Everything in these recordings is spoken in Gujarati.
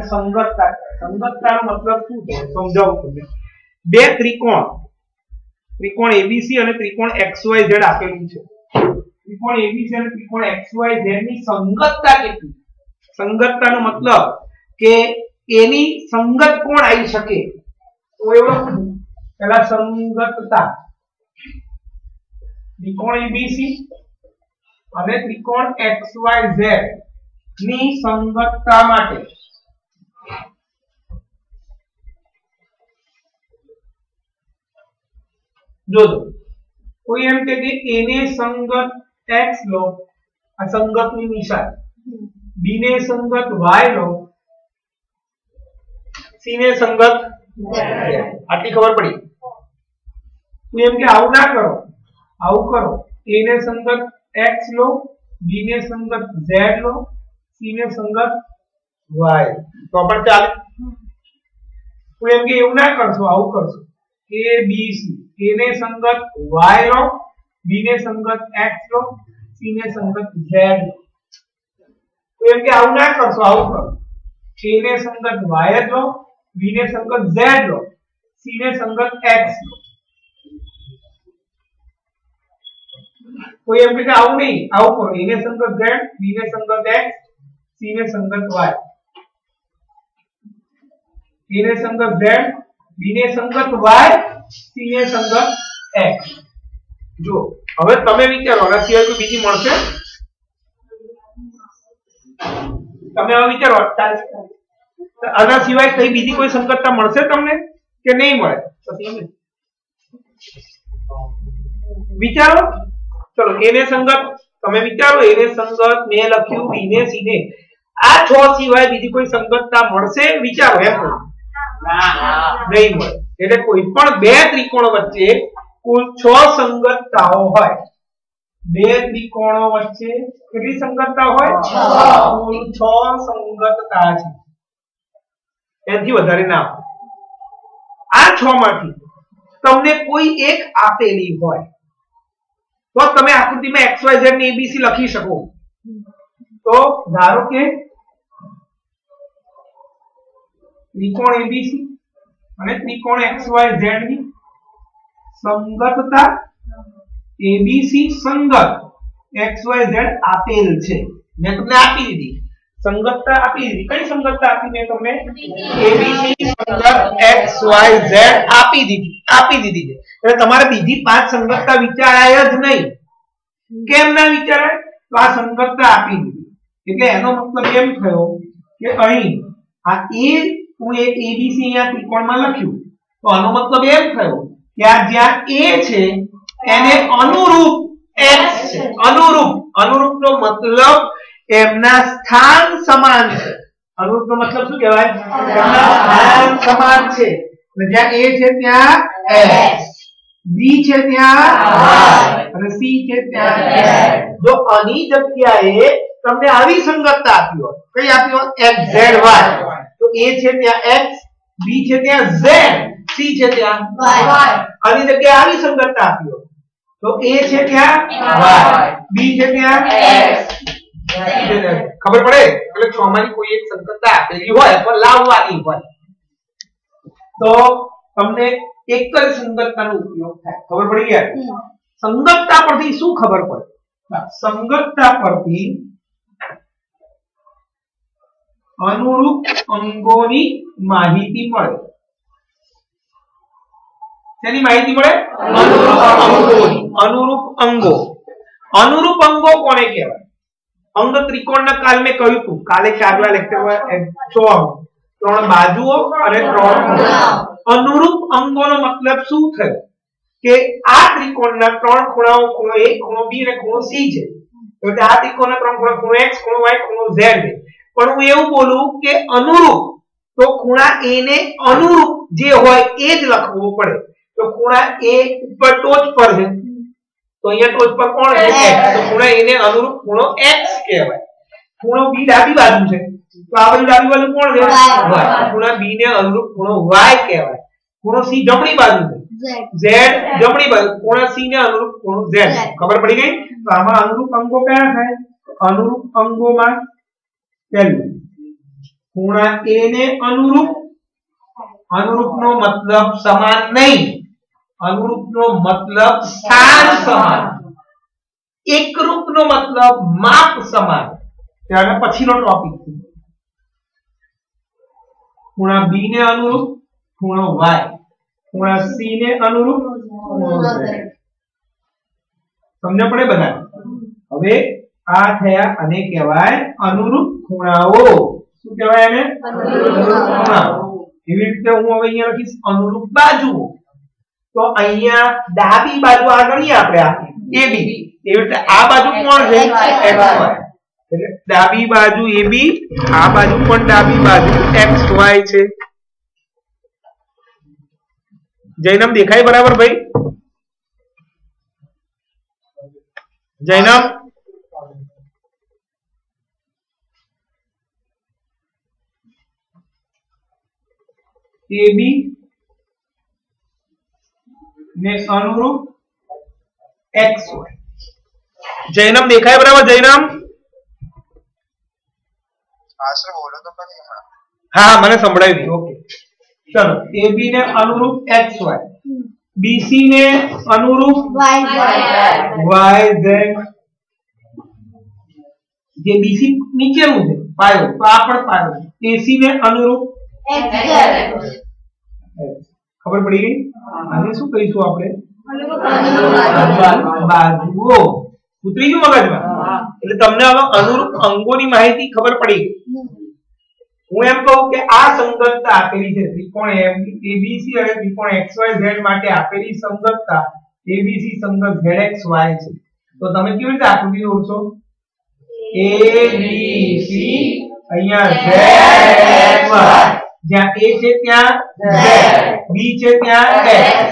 સંગતતા સંગતતાનો સંગતતા કેટલી? મતલબ કે એની સંગત કોણ આવી શકે? તો એવો પેલા સંગતતા ત્રિકોણ એબીસી અને ત્રિકોણ XYZ ની સંગતતા માટે. જોજો. કોઈ એમ કે કે a ને સંગત x લો આ સંગતની નિશાન b ને સંગત y લો c ને સંગત આટલી ખબર પડી. તું એમ કે આવું ના કરો આવું કરો a ને સંગત x લો b ને સંગત z લો c ને સંગત y. તો પણ ચાલે તું એમ કે એવું ના કરશો આવું કરશો a, b, c. A ને સંગત y લો b ને સંગત x લો c ને સંગત z લો તો એમ કે આવું ના કરશો આવું કરો a ને સંગત y જ લો b ને સંગત z લો c ને સંગત x લો કોઈ એમ કે આવું નહીં, આવું કરો. એને સંગત z, b ને સંગત x, c ને સંગત y. A ને સંગત z, b ને સંગત y, c ને સંગત x. જો, હવે તમે વિચારો આના સિવાય કોઈ બીજી મળશે? તમે હવે વિચારો આના સિવાય કઈ બીજી કોઈ સંગતતા મળશે તમને કે નહીં મળે? વિચારો. ચલો એને સંગત તમે વિચારો એને સંગત મેં લખ્યું બીને સીને. આ છ સિવાય બીજી કોઈ સંગતતા મળશે? વિચારો એમ નહીં મળે. એટલે કોઈ પણ બે ત્રિકોણ વચ્ચે કુલ છ સંગતતાઓ હોય. બે ત્રિકોણો વચ્ચે કેટલી સંગતતા હોય? કુલ છ સંગતતા છે. એનાથી વધારે ના. આ છ માંથી તમને કોઈ એક આપેલી હોય. તો તમે આકૃતિમાં એક્સ વાય ઝેડ ને એબીસી લખી શકો. તો ધારો કે ત્રિકોણ એબીસી અને ત્રિકોણ એક્સ વાય ઝેડની સંગતતા એબીસી સંગત એક્સ વાય ઝેડ આપેલ છે. મેં તમને આપી દીધી. સંગતતા આપી દીધી. કઈ સંગતતા આપી મેં તમને? એબીસી સંગત XYZ આપી દીધી. આપી દીધી છે. એટલે તમારે બીજી પાંચ સંગતતા વિચારાય જ નહીં. કેમ ના વિચારાય? તો આ સંગતતા આપી દીધી. એટલે એનો મતલબ એમ થયો કે અહીં આ એ હું એક એબીસી અહીંયા ત્રિકોણમાં લખ્યું. તો આનો મતલબ એમ થયો કે આ જ્યાં એ છે એને અનુરૂપ એક્સ છે. અનુરૂપ. અનુરૂપનો મતલબ એમના સ્થાન સમાન છે અનુરૂપનો મતલબ શું કહેવાય? એમના સ્થાન સમાન છે એટલે જ્યાં A છે ત્યાં X B છે ત્યાં Y અને C છે ત્યાં Z જો આની જગ્યાએ તમને આવી સંગતતા આપી હોત કઈ આપી હોત X Z Y તો A છે ત્યાં X B છે ત્યાં Z C છે ત્યાં Y આની જગ્યાએ આવી સંગતતા આપી હોત તો A છે ત્યાં Y. B છે ત્યાં X ખબર પડે? એટલે માંથી કોઈ એક સંકટતા આપેલી હોય પણ લાવવાની હોય. તો તમને એક જ સંગતતાનો ઉપયોગ થાય. ખબર પડી ગયા? સંગતતા પરથી શું ખબર પડે? સંગતતા પરથી અનુરૂપ અંગોની માહિતી મળે. તેની માહિતી મળે? અનુરૂપ અંગો. અનુરૂપ અંગો કોને કહેવાય? અંગ ત્રિકોણના કાલ મેં કહ્યું હતું કાલે આગલા લેક્ચરમાં છો ત્રણ બાજુઓ અને ત્રણ અનુરૂપ અંગોનો મતલબ શું થયો? કે આ ત્રિકોણના ત્રણ ખૂણાઓ, ખૂણો A ખૂણો B અને ખૂણો C છે. તો આ ત્રિકોણના ત્રણ ખૂણા, ખૂણો X ખૂણો Y ખૂણો Z છે. પણ હું એવું બોલું કે અનુરૂપ, તો ખૂણા A ને અનુરૂપ જે હોય એ જ લખવું પડે. તો ખૂણા A ઉપર ટોચ પર છે. તો અહીંયા ટોચ પર કોણ છે? તો ખૂણો એને અનુરૂપ ખૂણો x કહેવાય. ખૂણો b ડાબી બાજુ છે. તો આ બાજુ ડાબી બાજુ કોણ છે? Y. ખૂણા b ને અનુરૂપ ખૂણો y કહેવાય. ખૂણો c જમણી બાજુ છે. Z. જમણી બાજુ. ખૂણો c ને અનુરૂપ ખૂણો z. ખબર પડી ગઈ? તો આમાં અનુરૂપ અંગો કયા થાય? અનુરૂપ અંગોમાં પહેલું ખૂણા a ને અનુરૂપ. અનુરૂપનો મતલબ સમાન નહીં. અનુરૂપ નો મતલબ સ્થાન સમાન. એકરૂપ નો મતલબ માપ સમાન. ત્યારે પછીનો ટોપિક છે. ખૂણા બી ને અનુરૂપ ખૂણો વાય ખૂણા સી ને અનુરૂપ તમને પડે બધા હવે આ થયા અને કહેવાય અનુરૂપ ખૂણાઓ. શું કહેવાય એને? અનુરૂપ ખૂણાઓ. એવી રીતે હું હવે અહીંયા લખીશ અનુરૂપ બાજુઓ. તો અહીંયા ડાબી બાજુ આગળ આપણે આપી AB એટલે આ બાજુ કોણ છે? એટલે ડાબી બાજુ AB આ બાજુ પણ ડાબી બાજુ. XY છે. જૈનમ દેખાય બરાબર ભાઈ? જૈનમ AB ને અનુરૂપ XY જૈનમ દેખાય બરાબર જૈનમ આશરે બોલો તો ખરી હમણાં હા મને સંભળાવી દીધું ઓકે ચલો AB ને અનુરૂપ XY BC ને અનુરૂપ YZ જે BC નીચેનું છે પાયો તો આ પણ પાયો છે. AC ને અનુરૂપ ખબર પડી ગઈ? આને શું કહીશું આપણે? બાજુઓ ઉતરી ગયું મગજમાં? એટલે તમને હવે અનુરૂપ અંગોની માહિતી ખબર પડી. હું એમ કહું કે આ સંગતતા આપેલી છે ત્રિકોણ એબીસી અને ત્રિકોણ XYZ માટે આપેલી સંગતતા એબીસી સંગત ઝેડ એક્સ વાય છે. તો તમે કેવી રીતે આકૃતિ દોરશો? સી અહીંયા ZXY જ્યાં એ છે ત્યાં બી છે ત્યાં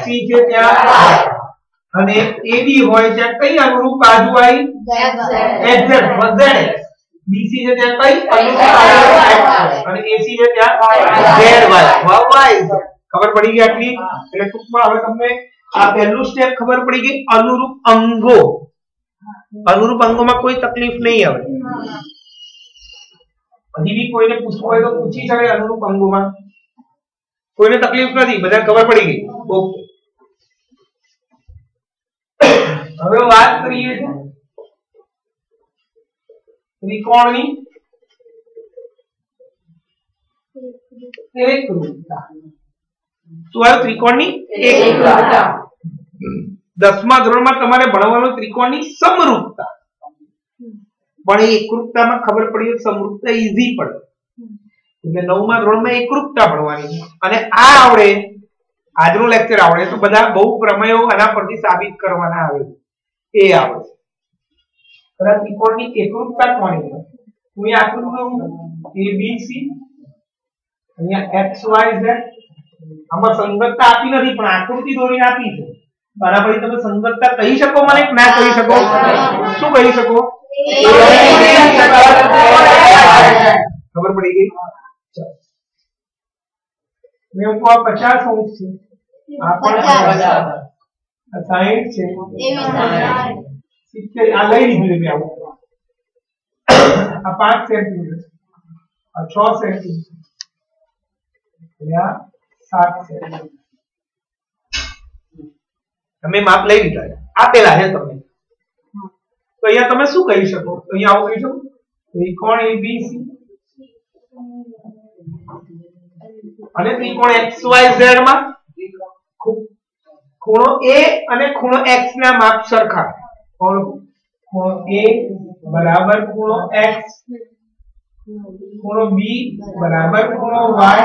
સી છે ત્યાં અને AB હોય ત્યાં કઈ અનુરૂપ બાજુ આવી ZX BC છે ત્યાં કઈ? અનુરૂપ અને એસી છે ત્યાં વાય ખબર પડી ગઈ આટલી? એટલે ટૂંકમાં હવે તમને આ પહેલું સ્ટેપ ખબર પડી ગઈ અનુરૂપ અંગો. અનુરૂપ અંગોમાં કોઈ તકલીફ નહીં આવે. હજી બી કોઈને પૂછવું હોય તો પૂછી શકે અનુરૂપ અંગોમાં કોઈને તકલીફ નથી બધાને ખબર પડી ગઈ. ઓકે. હવે વાત કરીએ ત્રિકોણની. એકરૂપતા શું આવ્યું ત્રિકોણની? એકરૂપતા. દસમા ધોરણમાં તમારે ભણવાનું ત્રિકોણની સમરૂપતા. પણ એ એકરૂપતામાં ખબર પડી સમૃદ્ધતા ઈઝી પડે. એટલે નવમા ધોરણમાં એકરૂપતા ભણવાની. અને આ આવડે, આજનું લેક્ચર આવડે તો બધા બહુ પ્રમેયો આના પરથી સાબિત કરવાના આવે. એ બધા ત્રિકોણની એકરૂપતા કોની હું એ આકૃતિ દોરું ABC અહીંયા XYZ આમાં સંગતતા આપી નથી, પણ આકૃતિ દોરીને આપી છે. આના પછી તમે સંગતતા કહી શકો, મને ના કહી શકો? શું કહી શકો? ખબર પડી ગઈ ચાલો. મેં કહું આ પચાસ અંશ છે આ પણ પચાસ. આ સાહીઠ છે સિત્તેર આ લઈ લીધું મેં આવું આ પાંચ સેન્ટીમીટર આ છ સેન્ટીમીટર અને આ સાત સેન્ટીમીટર તમે માપ લઈ લીધા છે. આપેલા છે તમને તો અહીંયા તમે શું કહી શકો? તો અહીંયા આવું કહી શકો? ત્રિકોણ ABC અને ત્રિકોણ XYZ માં ખૂણો A અને ખૂણો X ના માપ સરખા. ખૂણો A બરાબર ખૂણો X. ખૂણો B બરાબર ખૂણો Y.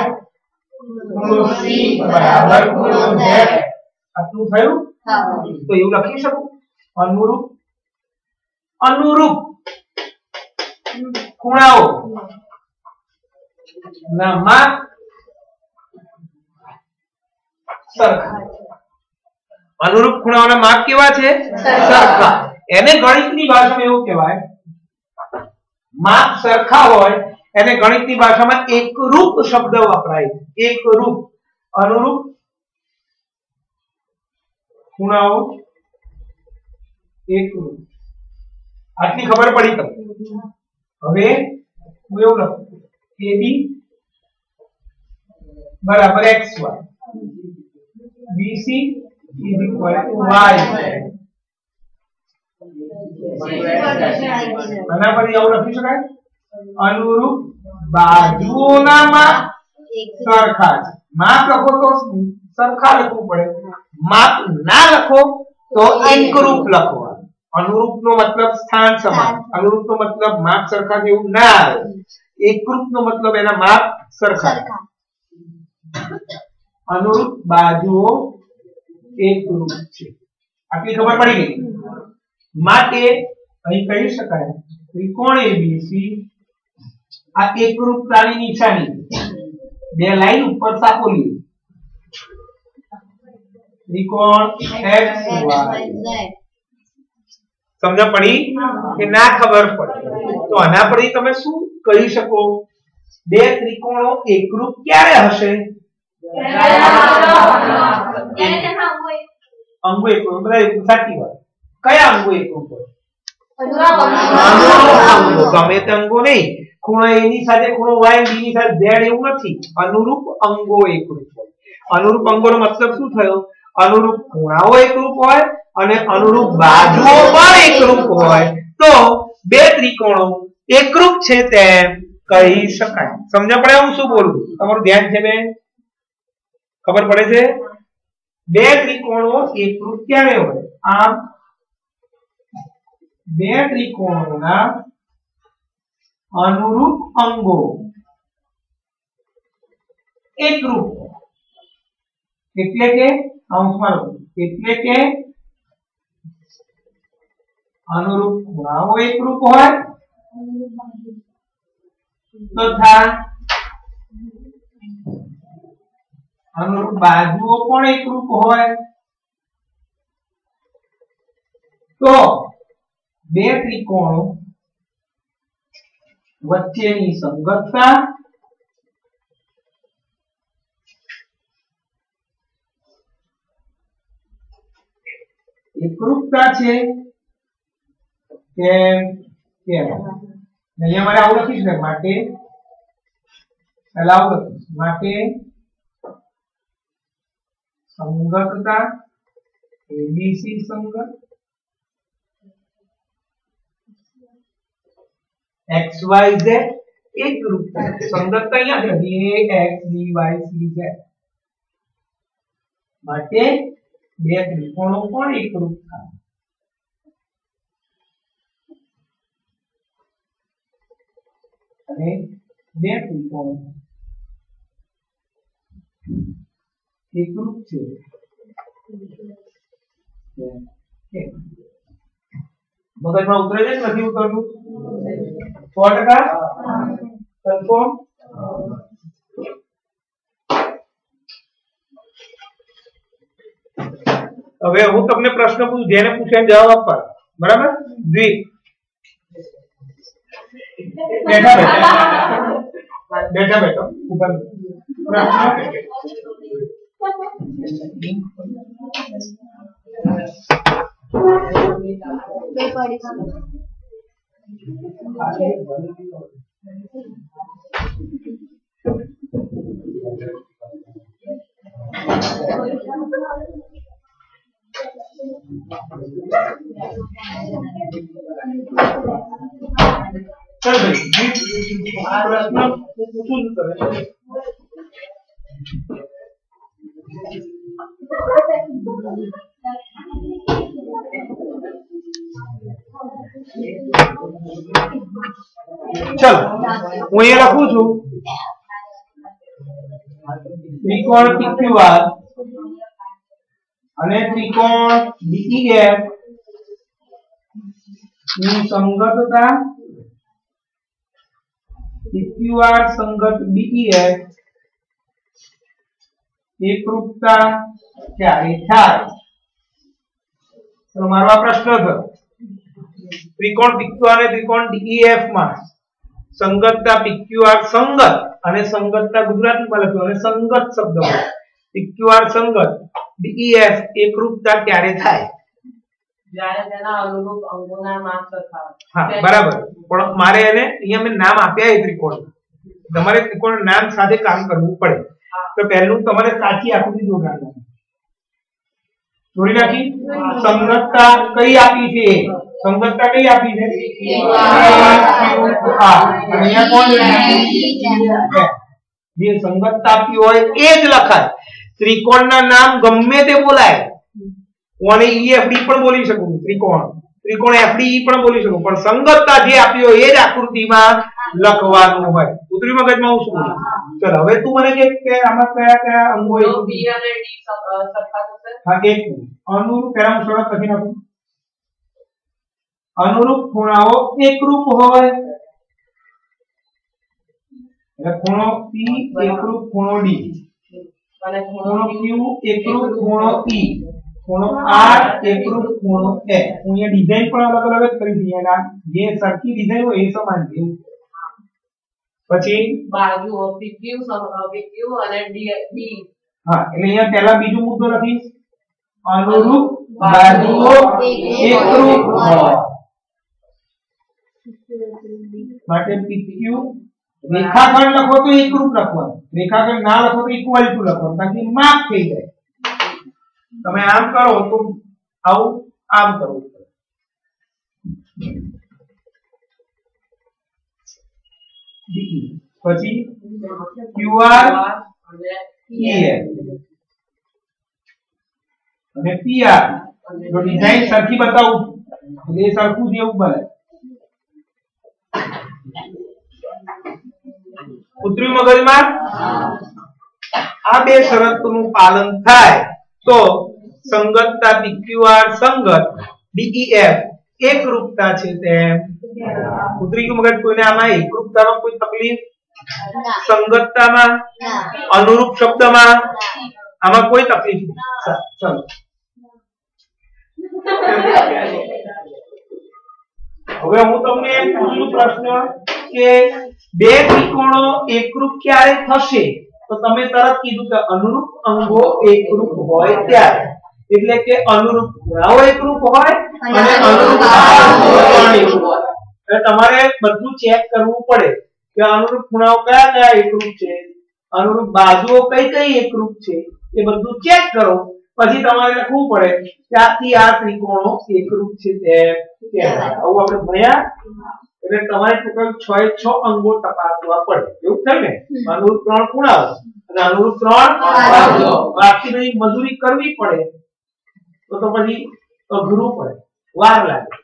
ખૂણો C બરાબર ખૂણો Z. આટલું થયું? તો એવું લખી શકું? અનુરૂપ અનુરૂપ ખૂણાઓ. નામમાં સરખા. અનુરૂપ ખૂણાઓના માપ કેવા છે? સરખા. એને ગણિતની ભાષામાં એવું કહેવાય, માપ સરખા હોય, એને ગણિતની ભાષામાં એકરૂપ શબ્દ વપરાય એકરૂપ. અનુરૂપ ખૂણાઓ એકરૂપ. આટલી ખબર પડી તમને? હવે હું એવું લખું AB બરાબર XY BC is equal to YZ આના પરથી આવું લખી શકાય? અનુરૂપ બાજુઓના માપ સરખા છે. માપ લખો તો સરખા લખવું પડે. માપ ના લખો તો એકરૂપ લખવા અનુરૂપ નો મતલબ સ્થાન સમાન. અનુરૂપ નો મતલબ માપ સરખા એવું ના આવે. એકરૂપ નો મતલબ એના માપ સરખા. અનુરૂપ બાજુઓ એકરૂપ છે. આટલી ખબર પડી ગઈ? માટે અહીં કહી શકાય ત્રિકોણ એબીસી આ એકરૂપતાની નિશાની. બે લાઈન ઉપર સાપોલી ત્રિકોણ એક્સ વાય સમજ પડી? કે ના ખબર પડે. તો આના પરથી તમે શું કહી શકો? બે ત્રિકોણો એકરૂપ ક્યારે હશે? અંગો એકરૂપ બધા સાચી વાત. કયા અંગો એકરૂપ હોય? ગમે તે અંગો નહીં. ખૂણો એની ની સાથે ખૂણો વાય b ની સાથે. ઝેડ એવું નથી. અનુરૂપ અંગો એકરૂપ હોય. અનુરૂપ અંગોનો મતલબ શું થયો? અનુરૂપ ખૂણાઓ એકરૂપ હોય અને અનુરૂપ બાજુઓ પણ એકરૂપ હોય તો બે ત્રિકોણો એકરૂપ છે તેમ કહી શકાય. સમજણ પડે હું શું બોલું? તમારું ધ્યાન છે બે ખબર પડે છે? બે ત્રિકોણો એકરૂપ ક્યારે હોય? આમ બે ત્રિકોણોના અનુરૂપ અંગો એકરૂપ એટલે કે અંશમાં એટલે કે અનુરૂપ ખૂણાઓ એકરૂપ હોય? તથા અનુરૂપ બાજુઓ પણ એકરૂપ હોય. તો બે ત્રિકોણો વચ્ચેની સંગતતા એકરૂપતા છે. અહીંયા મારે આવું લખીશ ને માટે પેલા લખીશ માટે સંગતતા, એબીસી સંગત, એક્સ વાય ઝેડ એકરૂપતા સંગતતા અહીંયા છે a X, B, Y, C z માટે બે ત્રિકોણો પણ એકરૂપ થાય. અને બે ત્રિકોણ એકરૂપ છે. મગજમાં ઉતરે છે નથી ઉતરતું? સો ટકા? કન્ફર્મ હવે હું તમને પ્રશ્ન પૂછું, જેને પૂછે જવાબ આપવાનો. બરાબર? દ્વિ. બેઠા બેઠા. બેઠા બેઠા. ઉપર Thank ચાલ ચલો હું અહીંયા લખું છું. ત્રિકોણ PQR અને ત્રિકોણ DEF ની સંગતતા PQR સંગત DEF એકરૂપતા ક્યારે થાય? તો મારો આ પ્રશ્ન થયો. ત્રિકોણ PQR અને ત્રિકોણ DEF માં સંગતતા PQR સંગત અને સંગતતા ગુજરાતીમાં લખ્યું અને સંગત શબ્દ PQR સંગત DEF એકરૂપતા ક્યારે થાય? બરાબર. પણ મારે એને અહીંયા મેં નામ આપ્યા એ ત્રિકોણ. તમારે ત્રિકોણ નામ સાથે કામ કરવું પડે. તો પહેલું તમારે સાચી આકૃતિ દોરવાની. દોરી નાખી. સંગતતા કઈ આપી છે? સંગતતા કઈ આપી છે. અહીંયા કોણ જે સંગતતા આપી હોય એ જ લખાય. ત્રિકોણના નામ ગમે તે બોલાય. કોને ઈએફડી પણ બોલી શકું ત્રિકોણ. ત્રિકોણ એફડી પણ બોલી શકું પણ સંગતતા જે આપી હોય એ જ આકૃતિમાં લખવાનું હોય. ઉતરી મગજમાં હું શું બોલું? ચલ હવે તું મને કે કે આમાં કયા કયા અંગો એકરૂપ? અને ડી સરખા થશે હા એક અનુરૂપ પહેલા હું શરત લખી નાખું. અનુરૂપ ખૂણાઓ એકરૂપ હોય. એટલે ખૂણો પી એકરૂપ ખૂણો ડી અને ખૂણો ક્યુ એકરૂપ ખૂણો E. ખૂણો R એકરૂપ ખૂણો F હું અહીંયા ડિઝાઇન પણ અલગ અલગ જ કરી છે એના જે સરખી ડિઝાઇન હોય એ સમાન છે. પછી? બાજુ PQ PQ અને D હા એટલે અહીંયા પહેલા બીજો મુદ્દો લખીશ. અનુરૂપ બાજુઓ એકરૂપ હોય. માટે PQ રેખાખંડ લખો તો એકરૂપ લખવાનું. રેખાખંડ ના લખો તો ઇક્વલ ટુ લખવાનું. બાકી માપ થઈ જાય. તમે આમ કરો તો આવું આમ કરવું પડે. પછી ક્યુઆર અને પીઆર જો ડિઝાઇન સરખી બતાવું એ સરખું જેવું બને. કૃત્રિમ મગજમાં આ બે શરતોનું પાલન થાય તો સંગતતા PQR સંગત DEF એકરૂપતા છે તેમ કૃત્રિમ મગજ કોઈને આમાં એકરૂપતામાં કોઈ તકલીફ? સંગતતામાં? અનુરૂપ શબ્દમાં? આમાં કોઈ તકલીફ સા- હવે હું તમને પૂછું પ્રશ્ન કે બે ત્રિકોણો એકરૂપ ક્યારે થશે? તો તમે તરત કીધું કે અનુરૂપ અંગો એકરૂપ હોય ત્યારે. એટલે કે અનુરૂપ ખૂણાઓ એકરૂપ હોય અને અનુરૂપ એકરૂપ હોય. એટલે તમારે બધું ચેક કરવું પડે કે અનુરૂપ ખૂણાઓ કયા કયા એકરૂપ છે અનુરૂપ બાજુઓ કઈ કઈ એકરૂપ છે એ બધું ચેક કરો. પછી તમારે લખવું પડે કે આથી આ ત્રિકોણો એકરૂપ છે તે આવું આપણે ભણ્યા? એટલે તમારે ટોટલ છ એ છ અંગો તપાસવા પડે. એવું થયું ને? અનુરૂપ ત્રણ ખૂણાઓ અને અનુરૂપ ત્રણ બાકી મજૂરી કરવી પડે. તો તો પછી અઘરું પડે. વાર લાગે.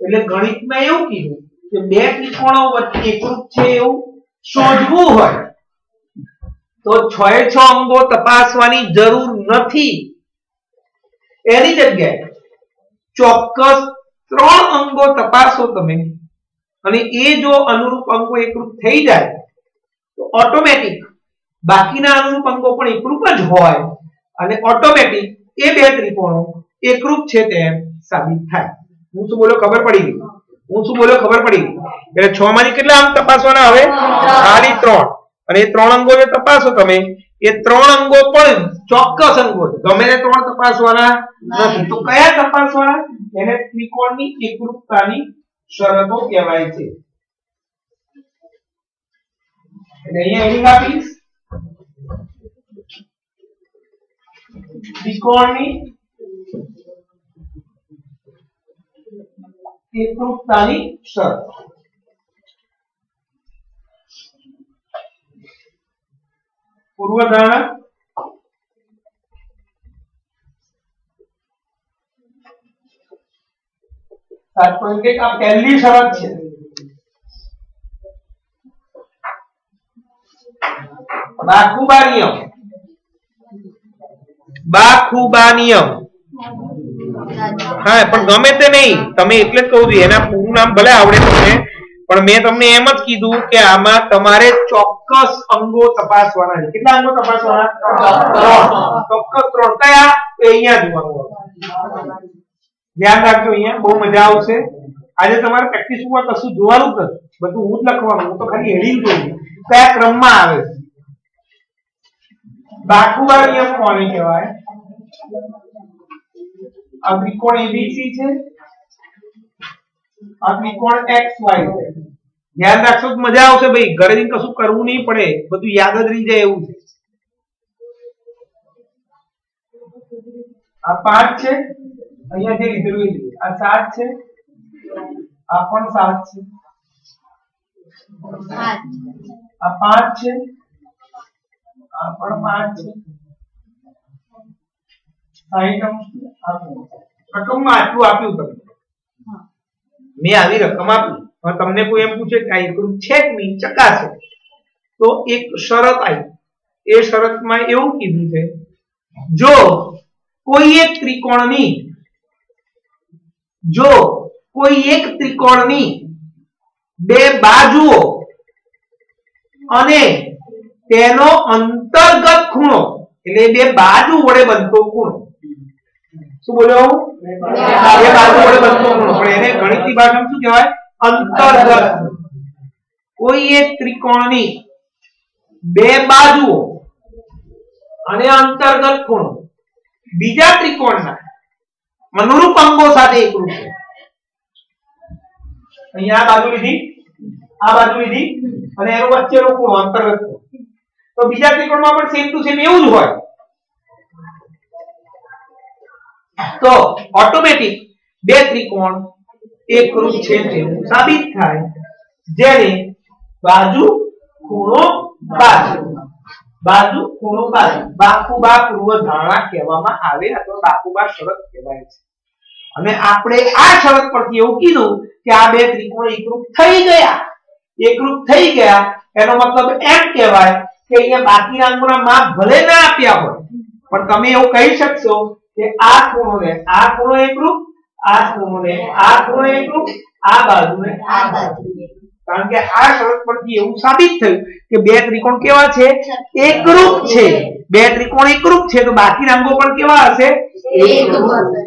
એટલે ગણિતમાં એવું કીધું કે બે ત્રિકોણો વચ્ચે એકરૂપ છે એવું શોધવું હોય. તો છ એ છ અંગો તપાસવાની જરૂર નથી. એની જગ્યાએ ચોક્કસ ત્રણ અંગો તપાસો તમે અને એ જો અનુરૂપ અંગો એકરૂપ થઈ જાય, તો ઓટોમેટિક બાકીના અનુરૂપ અંગો પણ એકરૂપ જ હોય અને ઓટોમેટિક એ બે ત્રિકોણો એકરૂપ છે તેમ સાબિત થાય. હું શું બોલ્યો ખબર પડી ગઈ? હું શું બોલ્યો ખબર પડી એટલે છ માંથી કેટલા અંક તપાસવાના હવે? ખાલી ત્રણ. અને એ ત્રણ અંગો જે તપાસો તમે, એ ત્રણ અંગો પણ ચોક્કસ અંગો છે. ગમે તે ત્રણ તપાસવાના નથી. તો કયા તપાસવાના? એને ત્રિકોણની એકરૂપતાની શરતો કહેવાય છે. એટલે અહીંયા heading આપીશ ત્રિકોણની એકરૂપતાની શરત પૂર્વધારણા સાત point એક આ પહેલી શરત છે બાખુબા નિયમ બાખુબા નિયમ હા, પણ ગમે તે નહીં. તમે એટલે જ કહું છું, એના પૂરું નામ ભલે આવડે તમને પણ મેં તમને એમ જ કીધું કે આમાં તમારે ચોક્કસ અંગો તપાસવાના છે. કેટલા અંગો તપાસવાના? ચોક્કસ ત્રણ. કયા? એ અહીંયા જોવાનું ધ્યાન રાખજો અહીંયા, બહુ મજા આવશે. આજે તમારે પ્રેક્ટિસ ઉપર કશું જોવાનું જ બધું હું જ લખવાનું, હું તો ખાલી હેડિંગ જોઉં. કયા ક્રમમાં આવે છે. બાકુબા નિયમ કોને કહેવાય? આ ત્રિકોણ એબીસી છે? આ ત્રિકોણ XY છે? ધ્યાન રાખશો તો મજા આવશે ભાઈ. ઘરે જઈને કશું કરવું નહીં પડે. બધું યાદ જ રહી જાય એવું છે. આ પાંચ છે. અહીંયા જે લીધેલું એ આ સાત છે. આ પણ સાત છે. આ પાંચ છે. આ પણ પાંચ છે સાઈઠ અંશ છે, આ પણ. રકમમાં આટલું આપ્યું તમને મેં આવી રકમ આપી. પણ તમને કોઈ એમ પૂછે કે આ એકરૂપ છે કે નહીં? ચકાસો. તો એક શરત આવી. એ શરતમાં એવું કીધું છે જો કોઈ એક ત્રિકોણની જો કોઈ એક ત્રિકોણની બે બાજુઓ અને તેનો અંતર્ગત ખૂણો એટલે બે બાજુ વડે બનતો ખૂણો શું બોલ્યો? બે બાજુ વડે બનતો ખૂણો પણ એને ગણિતની ભાષામાં શું કહેવાય? અંતર્ગત. કોઈ એક ત્રિકોણની બે બાજુઓ અને અંતર્ગત ખૂણો. બીજા ત્રિકોણના અનુરૂપ અંગો સાથે એકરૂપ છે. અહીંયા આ બાજુ લીધી. આ બાજુ લીધી. અને એનો વચ્ચેનો ખૂણો અંતર્ગત તો બીજા ત્રિકોણમાં પણ સેમ ટુ સેમ એવું જ હોય. તો ઓટોમેટિક બે ત્રિકોણ એકરૂપ છે તેવું સાબિત થાય. જેને બાજુ ખૂણો બાજુ બાજુ ખૂણો બાજુ, બાકુબા પૂર્વ ધારણા કહેવામાં આવે અથવા બાકુબા શરત કહેવાય છે. અને આપણે આ શરત પરથી એવું કીધું કે આ બે ત્રિકોણ એકરૂપ થઈ ગયા. એકરૂપ થઈ ગયા, એનો મતલબ એમ કહેવાય કે અહીંયા બાકીના અંગોના માપ ભલે ના આપ્યા હોય, પણ તમે એવું કહી શકશો કે આ ખૂણોને આ ખૂણો એકરૂપ આ ખૂણોને આ ખૂણો એકરૂપ આ બાજુ ને આ બાજુ કારણ કે આ શરત પરથી એવું સાબિત થયું કે બે ત્રિકોણ કેવા છે? એકરૂપ છે. બે ત્રિકોણ એકરૂપ છે તો બાકીના અંગો પણ કેવા હશે.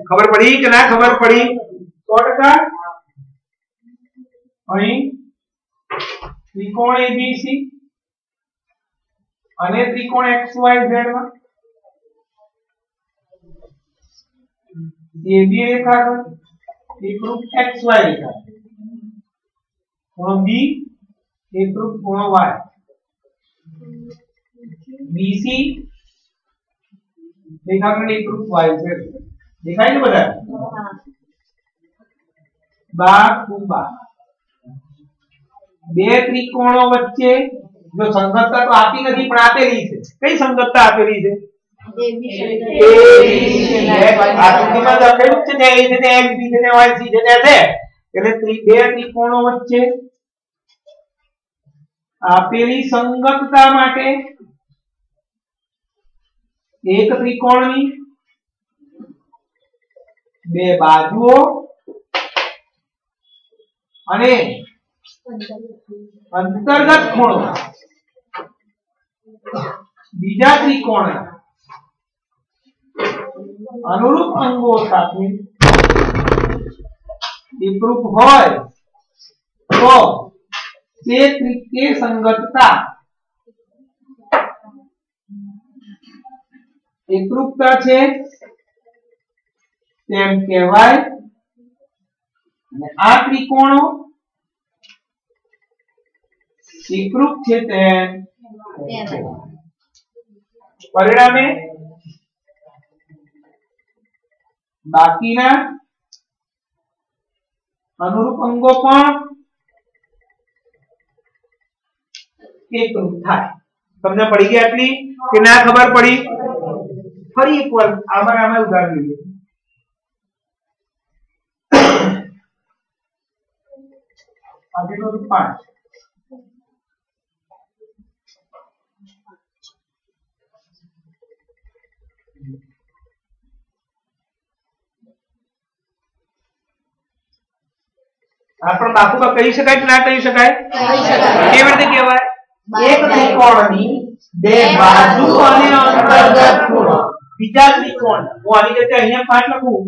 ખબર પડી કે ના ખબર પડી? સો ટકા? અહીં ત્રિકોણ એબીસી અને ત્રિકોણ એક્સ વાય ઝેડમાં? એબી રેખાખંડ એકરૂપ એક્સ વાય રેખાખંડ ખૂણો બી એકરૂપ ખૂણો વાય બીસી રેખાખંડ એકરૂપ વાય છે દેખાય છે બધા બા કુબા બે ત્રિકોણો વચ્ચે જો સંગતતા તો આપી નથી પણ આપેલી છે કઈ સંગતતા આપેલી છે આકૃતિમાં લખેલું છે ને બી ત્રિકોણની બાજુઓ અને અંતર્ગત ખૂણો. બીજા ત્રિકોણ અનુરૂપ અંગો સાથે વિપરૂપ હોય તો તે તે સંગતતા એકરૂપતા છે તેમ કહેવાય. અને આ ત્રિકોણો એકરૂપ છે તેમ પરિણામે બાકીના અનુરૂપ અંગો પણ એકરૂપ થાય. તમને પડી ગઈ આટલી? કે ના ખબર પડી? ફરી એક વાર આમાં આમાં ઉદાહરણ લઈએ આગળનું પાંચ. પણ બાપુબા કહી શકાય કે ના કહી શકાય? કેવી રીતે કહેવાય? એક ત્રિકોણની બે બાજુ અને અંતર્ગત ખૂણો. બીજા ત્રિકોણ. હું આની જગ્યાએ અહીંયા પાંચ લખું.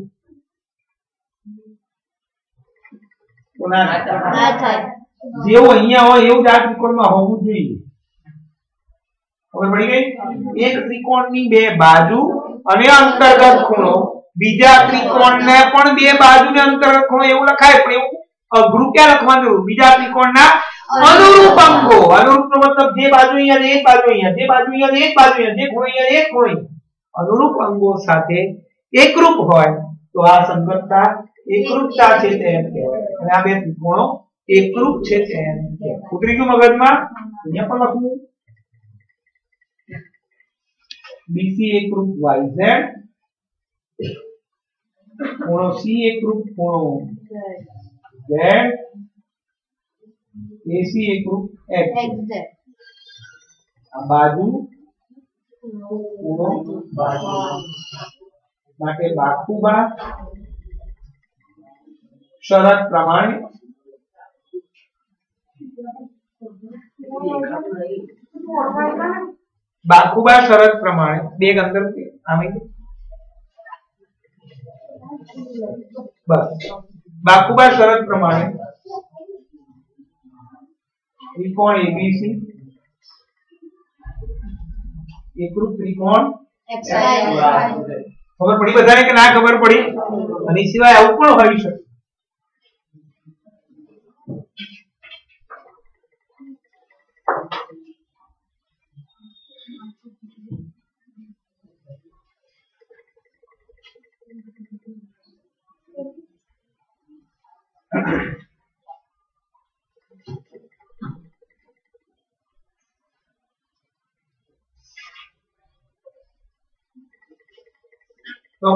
જેવું અહીંયા હોય એવું જ આ ત્રિકોણમાં હોવું જોઈએ. ખબર પડી ગઈ? એક ત્રિકોણની બે બાજુ અને અંતર્ગત ખૂણો. બીજા ત્રિકોણને પણ બે બાજુ ને અંતર્ગત ખૂણો એવું લખાય પણ એવું અઘરું ક્યાં લખવાનું? બીજા ત્રિકોણના અનુરૂપ અંગો અનુરૂપ નો મતલબ જે બાજુ અહીંયા એક બાજુ અહીંયા. જે બાજુ અહીંયા એક બાજુ અહીંયા. જે ખૂણો અહીંયા એક ખૂણો અનુરૂપ અંગો સાથે એકરૂપ હોય તો આ સંગતતા એકરૂપતા છે તેમ કહેવાય. અને આ બે ત્રિકોણો એકરૂપ છે તેમ કહેવાય. ઉતરી ગયું મગજમાં? અહીંયા પણ લખવું. BC એકરૂપ YZ ખૂણો C એકરૂપ ખૂણો. Z AC એકરૂપ X આ બાજુ ખૂણો બાજુ માટે બાકુબા શરત પ્રમાણે બાકુબા શરત પ્રમાણે બે એક અંદર છે. આમે છે. બસ બાકુબા શરત પ્રમાણે. ત્રિકોણ એબીસી એકરૂપ ત્રિકોણ ખબર પડી બધાને કે ના ખબર પડી? અને સિવાય આવું પણ હોઈ શકે. તો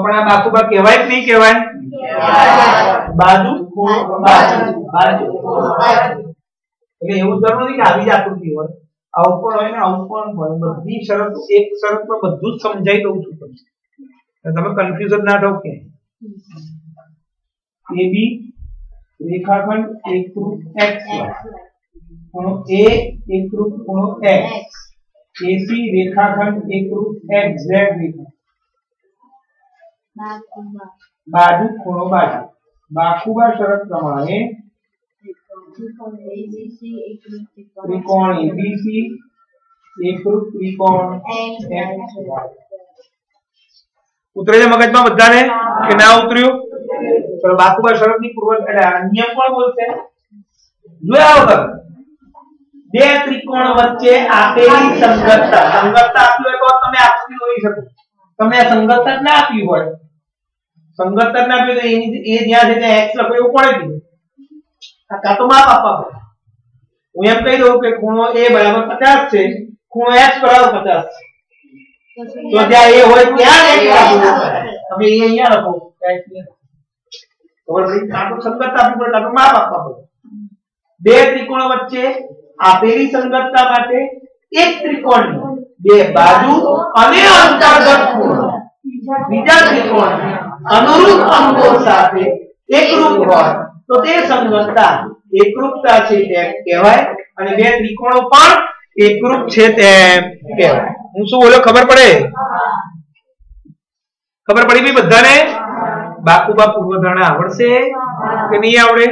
પણ આ બાકુબા કહેવાય કે નહીં કહેવાય? બાજુ? બાજુ. બાજુ. એટલે એવું જરૂર નથી કે આવી જ આકૃતિ હોય. આવું પણ હોય ને આવું પણ હોય. બધી શરત એક શરતમાં બધું જ સમજાઈ દઉં છું તમને. તમે કન્ફ્યુઝન ના થાવ કે AB રેખાખંડ એકરૂપ x ખૂણો A એકરૂપ ખૂણો x AC રેખાખંડ એકરૂપ XZ રેખા બાજુ ખૂણો બાજુ બાકુબા શરત પ્રમાણે ત્રિકોણ ABC એકરૂપ ત્રિકોણ XY. ઉતરે છે મગજમાં બધાને કે ના ઉતર્યું? ચલો બાકુબા શરતની પૂર્વ એટલે નિયમ કોણ બોલશે? જોયા વગર. બે ત્રિકોણ વચ્ચે આપેલી સંગતતા સંગતતા આપી હોય તો તમે આપી જોઈ શકો. તમે સંગતતા ના આપી હોય. સંગતતા ના આપી તો એ જ્યાં છે ત્યાં x લખો એવું પડે કીધું આ કાં માપ આપવા પડે. હું એમ કહી દઉં કે ખૂણો a બરાબર 50 છે, ખૂણો x બરાબર 50 છે. તો જ્યાં એ હોય ત્યાં તમે એ અહીંયા લખો. X. ખબર પડી? કાં તો સંગતતા આપવી પડે, કાં માપ આપવા પડે. બે ત્રિકોણ વચ્ચે આપેલી સંગતતા માટે એક ત્રિકોણ બે બાજુ અને અંતર્ગત ખૂણો. બીજા ત્રિકોણ અનુરૂપ અંગો સાથે એકરૂપ હોય. તો તે સંગતતા એકરૂપતા છે તેમ કહેવાય અને બે ત્રિકોણો પણ એકરૂપ છે તેમ કહેવાય. હું શું બોલ્યો? ખબર પડે? ખબર પડી ગઈ બધાને? બાકુબા પૂર્વધારણા આવડશે? કે નહીં આવડે?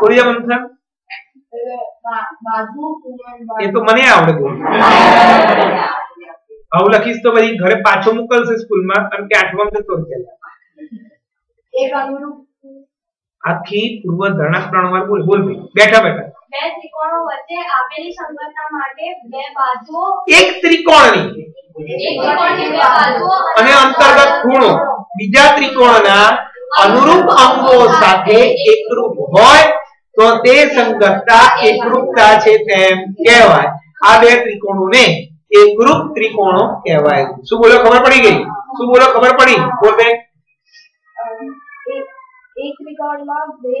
કોરિયા મંથન? એ તો મને આવડે બોલ. આવું લખીશ તો પછી ઘરે પાછો મોકલશે સ્કૂલમાં કારણ કે આઠમાં જતો આખી આખી પૂર્વધારણા ત્રણ વાર બોલ બોલ ભાઈ. બેઠા બેઠા. બે ત્રિકોણો વચ્ચે આપેલી સંગતતા માટે બે બાજુઓ. એક ત્રિકોણની. અને અંતર્ગત ખૂણો. બીજા ત્રિકોણના અનુરૂપ અંગો સાથે એકરૂપ હોય તો તે સંગતતા એકરૂપતા છે તેમ કહેવાય. આ બે ત્રિકોણોને એકરૂપ ત્રિકોણો કહેવાય. શું બોલો? ખબર પડી ગઈ? શું બોલો? ખબર પડી? એક એક બે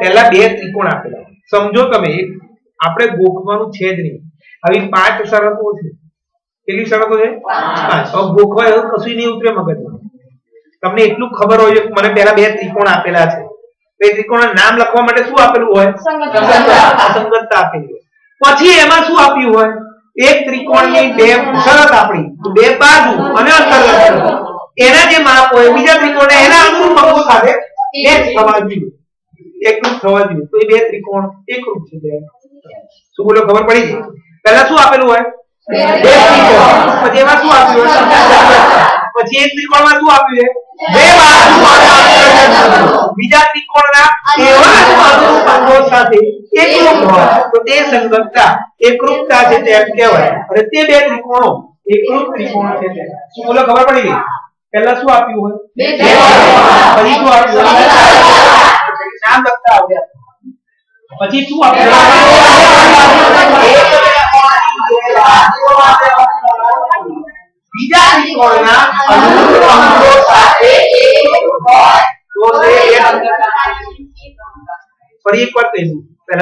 પહેલા બે ત્રિકોણ આપેલા સમજો તમે આપણે ગોખવાનું છે જ નહીં. આવી પાંચ શરતો છે. કેટલી શરતો છે? પાંચ. ગોખવા એવું કશું નહીં ઉતરે મગજમાં. તમને એટલું ખબર હોય કે મને પહેલા બે ત્રિકોણ આપેલા છે. બે ત્રિકોણના નામ લખવા માટે શું આપેલું હોય? સંગતતા. આપેલી હોય. પછી એમાં શું આપ્યું હોય? એક ત્રિકોણની બે શરત આપણી. બે બાજુ અને અંતર્ગત એના જે માપ હોય બીજા ત્રિકોણ એના અનુરૂપ અંગો સાથે એક થવા જોઈએ. એકરૂપ થવા જોઈએ. તો એ બે ત્રિકોણ એકરૂપ છે બે. શું બોલો? ખબર પડી પહેલા શું આપેલું હોય? બે પછી એમાં શું આપ્યું? પછી એક ત્રિકોણમાં શું આપ્યું છે બે બાજુ અને અંતર્ગત બીજા ત્રિકોણના એવા અંગો સાથે એકરૂપ હોય. તો તે સંગતતા એકરૂપતા છે તેમ કહેવાય. અને તે બે ત્રિકોણો એકરૂપ ત્રિકોણ છે તેમ શું બોલો ખબર પડી ગઈ? પહેલા શું આપ્યું હોય? પછી શું આપ્યું નામ લખતા આવડ્યા પછી શું આપ્યું? બીજા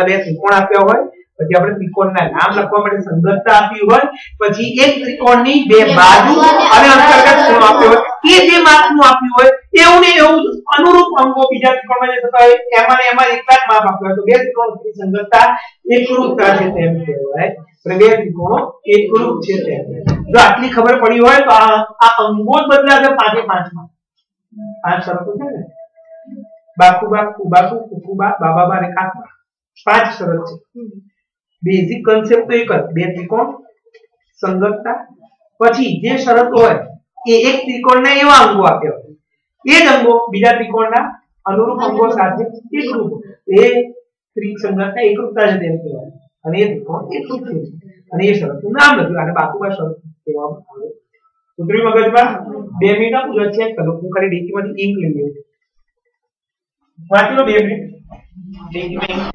બે ત્રિકોણ આપ્યા હોય પછી આપણે ત્રિકોણના નામ લખવા માટે સંગતતા આપી હોય, પછી એક ત્રિકોણની બે બાજુ અને અંતર્ગત આપ્યો હોય. એ જે માપનું આપ્યું હોય એવું ને એવું અનુરૂપ અંગો બીજા ત્રિકોણમાં જતા હોય. એમાં ને એમાં એકલા જ માપ આપ્યું તો બે ત્રિકોણની સંગતતા એકરૂપતા છે તેમ કહેવાય. બે ત્રિકોણો એકરૂપ છે તેમ જો આટલી ખબર પડી હોય તો આ આ અંગો જ બદલાશે પાંચે પાંચમાં. પાંચ શરતો છે ને. બાકુબા કુબાકુ કુકુબા બાબાબા અને કાકબા. પાંચ શરત છે. બેઝિક કન્સેપ્ટ તો એક જ. બે ત્રિકોણ, સંગતતા. પછી જે શરત હોય એ એક ત્રિકોણને એવા અંગો આપ્યા. એ જ અંગો બીજા ત્રિકોણના અનુરૂપ અંગો સાથે એકરૂપ. એ ત્રિસંગતતા એકરૂપતા જ તેમ કહેવાય. અને એ ત્રિકોણ એકરૂપ છે. અને એ શરતનું નામ લખ્યું. અને બાકુમાં શરત કહેવામાં આવે. કૃત્રિમ મગજમાં બે મિનિટ આપું. જો ચેક કરો હું ખાલી ડીકીમાંથી ઇંક લઈ લઉં. વાંચી લો બે મિનિટ. ડીકીમાં ink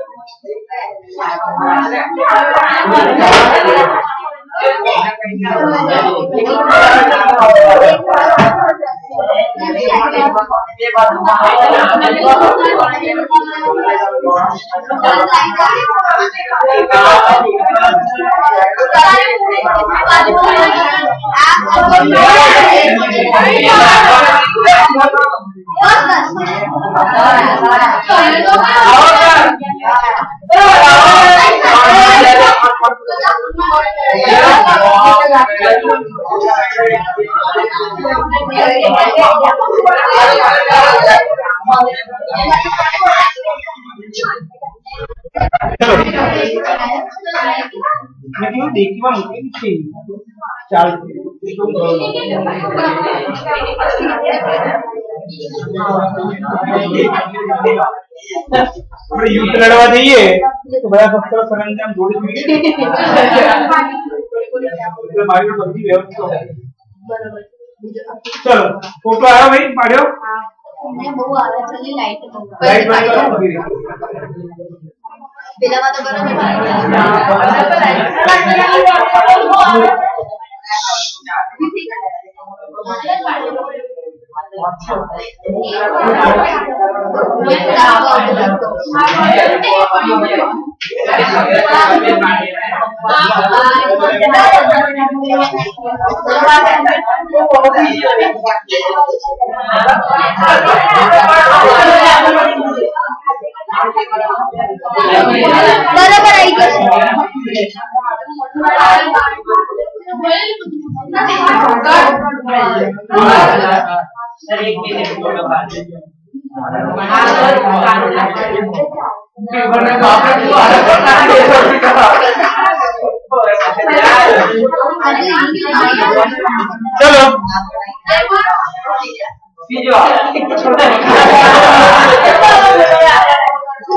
મેં કીધું ડેકીમાં મૂકેલું છે ચાલ આપણે યુદ્ધ લડવા જઈએ તો બધા શસ્ત્ર સરંજામ જોડી જોઈએ એટલે મારી જોડે બધી વ્યવસ્થા હોય. ચલો ફોટો આવ્યો ભાઈ પાડ્યો લાઈટ બંધ કરો ઊભી રહી. પેલામાં તો બરાબર બરાબર આવી ગયો ચલો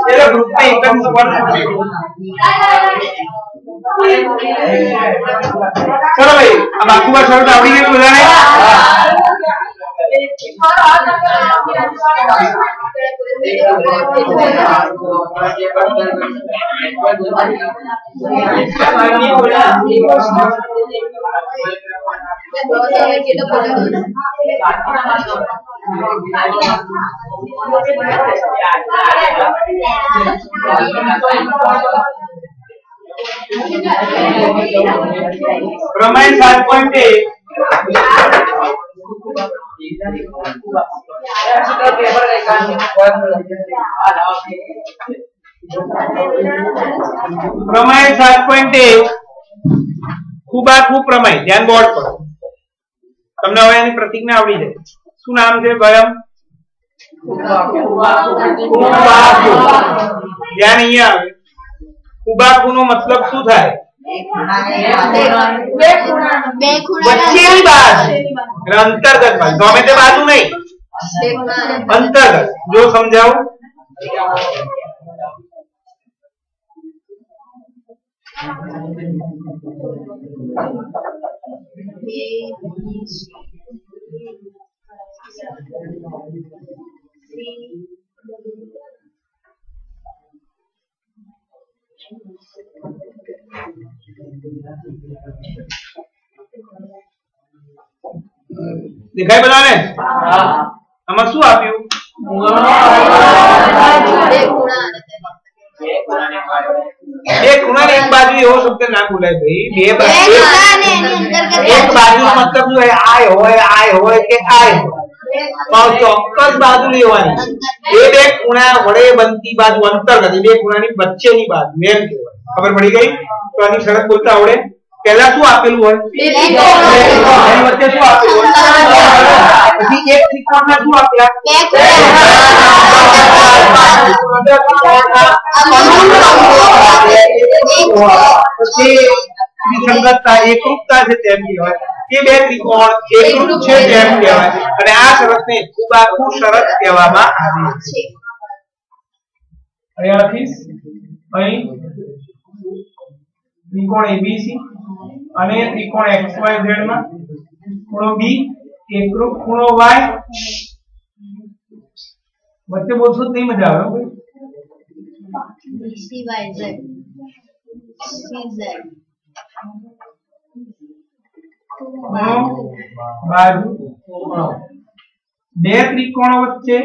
પેલા ગ્રુપમાં એક જ સવાલ પૂછ્યો. ચલો ભાઈ આ બાકુબા શરત આવડી ગઈ બધાને પ્રમેય સાત Romance 5.8 પ્રમેય સાત પોઈન્ટ એક. ખૂબ આખું પ્રમેય. ધ્યાન બોર્ડ પર. તમને હવે એની પ્રતિજ્ઞા આવડી જાય. શું નામ છે ભયમ ધ્યાન અહીંયા આવે. કુબાકુ નો મતલબ શું થાય? બે ખૂણા વચ્ચેની બાજુ એટલે અંતર્ગત બાજુ ગમે તે બાજુ નહીં અંતર્ગત જો સમજાવું દેખાય બધાને આમાં શું આપ્યું બે ખૂણા બે ખૂણાની એક બાજુ એવો શબ્દ ના બોલાય ભાઈ બે બે બાજુ ખૂણા અને એની અંતર્ગત એક બાજુ મતલબ શું હોય આય હોય આય હોય કે આય હોય પણ ચોક્કસ બાજુ લેવાની એ બે ખૂણા વડે બનતી બાજુ અંતર્ગત એ બે ખૂણાની વચ્ચેની બાજુ એમ કહેવાય ખબર પડી ગઈ? તો આની શરત બોલતા આવડે. પહેલા શું આપેલું હોય? એની વચ્ચે શું આપેલું હોય? પછી એક ત્રિકોણના શું આપ્યા? વિસંગતતા એકરૂપતા છે તેમ કહેવાય. એ બે ત્રિકોણ એકરૂપ છે તેમ કહેવાય અને આ શરતને કુબાકુ શરત કહેવામાં આવે છે. અહીંયાથી અહીં ત્રિકોણ એબીસી અને ત્રિકોણ XYZ માં. ખૂણો બી એકરૂપ ખૂણો y. વચ્ચે બોલશો તો નહીં મજા આવે CYZ CZ બે ત્રિકોણો વચ્ચે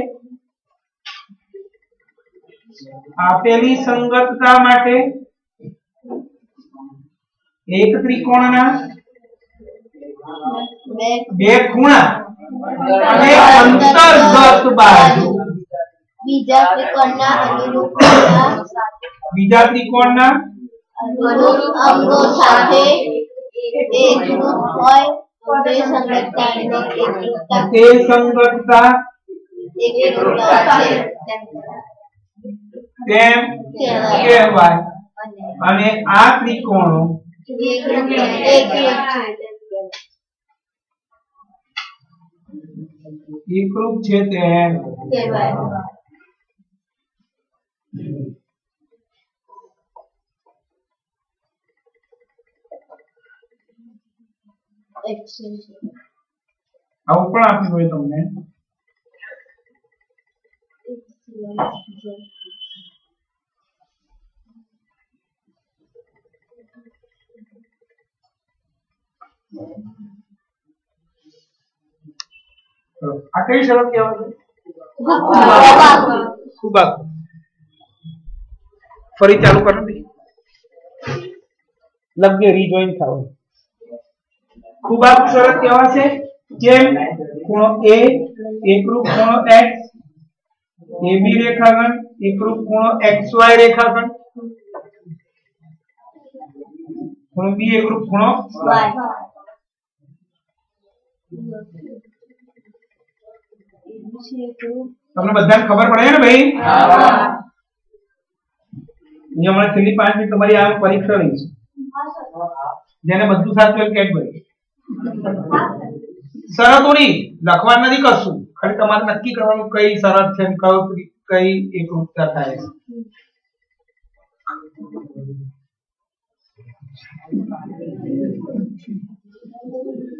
આપેલી સંગતતા માટે એક ત્રિકોણના? બે બે ખૂણા. અને અંતર્ગત બાજુ. બીજા ત્રિકોણના અનુરૂપ બીજા ત્રિકોણના? અનુરૂપ અંગો સાથે એકરૂપ હોય તે સંગતતા એકરૂપતા. છે તેમ તેમ કહેવાય. અને આ ત્રિકોણો એકરૂપ એકરૂપ છે તેમ એકરૂપ છે તેમ કહેવાય એક્શન છે આવું પણ આપ્યું હોય તમને આ કઈ શરત કહેવાય છે? ખૂબ આખું. ફરી ચાલુ કરો લગ્ન રીજોઈન થાવ ખૂબ આખું શરત કહેવાશે જેમ ખૂણો એ એકરૂપ ખૂણો x AB રેખાખંડ એકરૂપ ખૂણો XY રેખાખંડ. ખૂણો B એકરૂપ ખૂણો વાય તમને બધાને ખબર પડે ને ભાઈ? હમણાં છેલ્લી પાંચ મિનિટ તમારી આ પરીક્ષા લઈશું જેને બધું સાચું કેડબરી શરતોની લખવાનું નથી કરશું ખાલી તમારે નક્કી કરવાનું કઈ શરત છે કયો કઈ એકરૂપતા થાય છે Thank છે.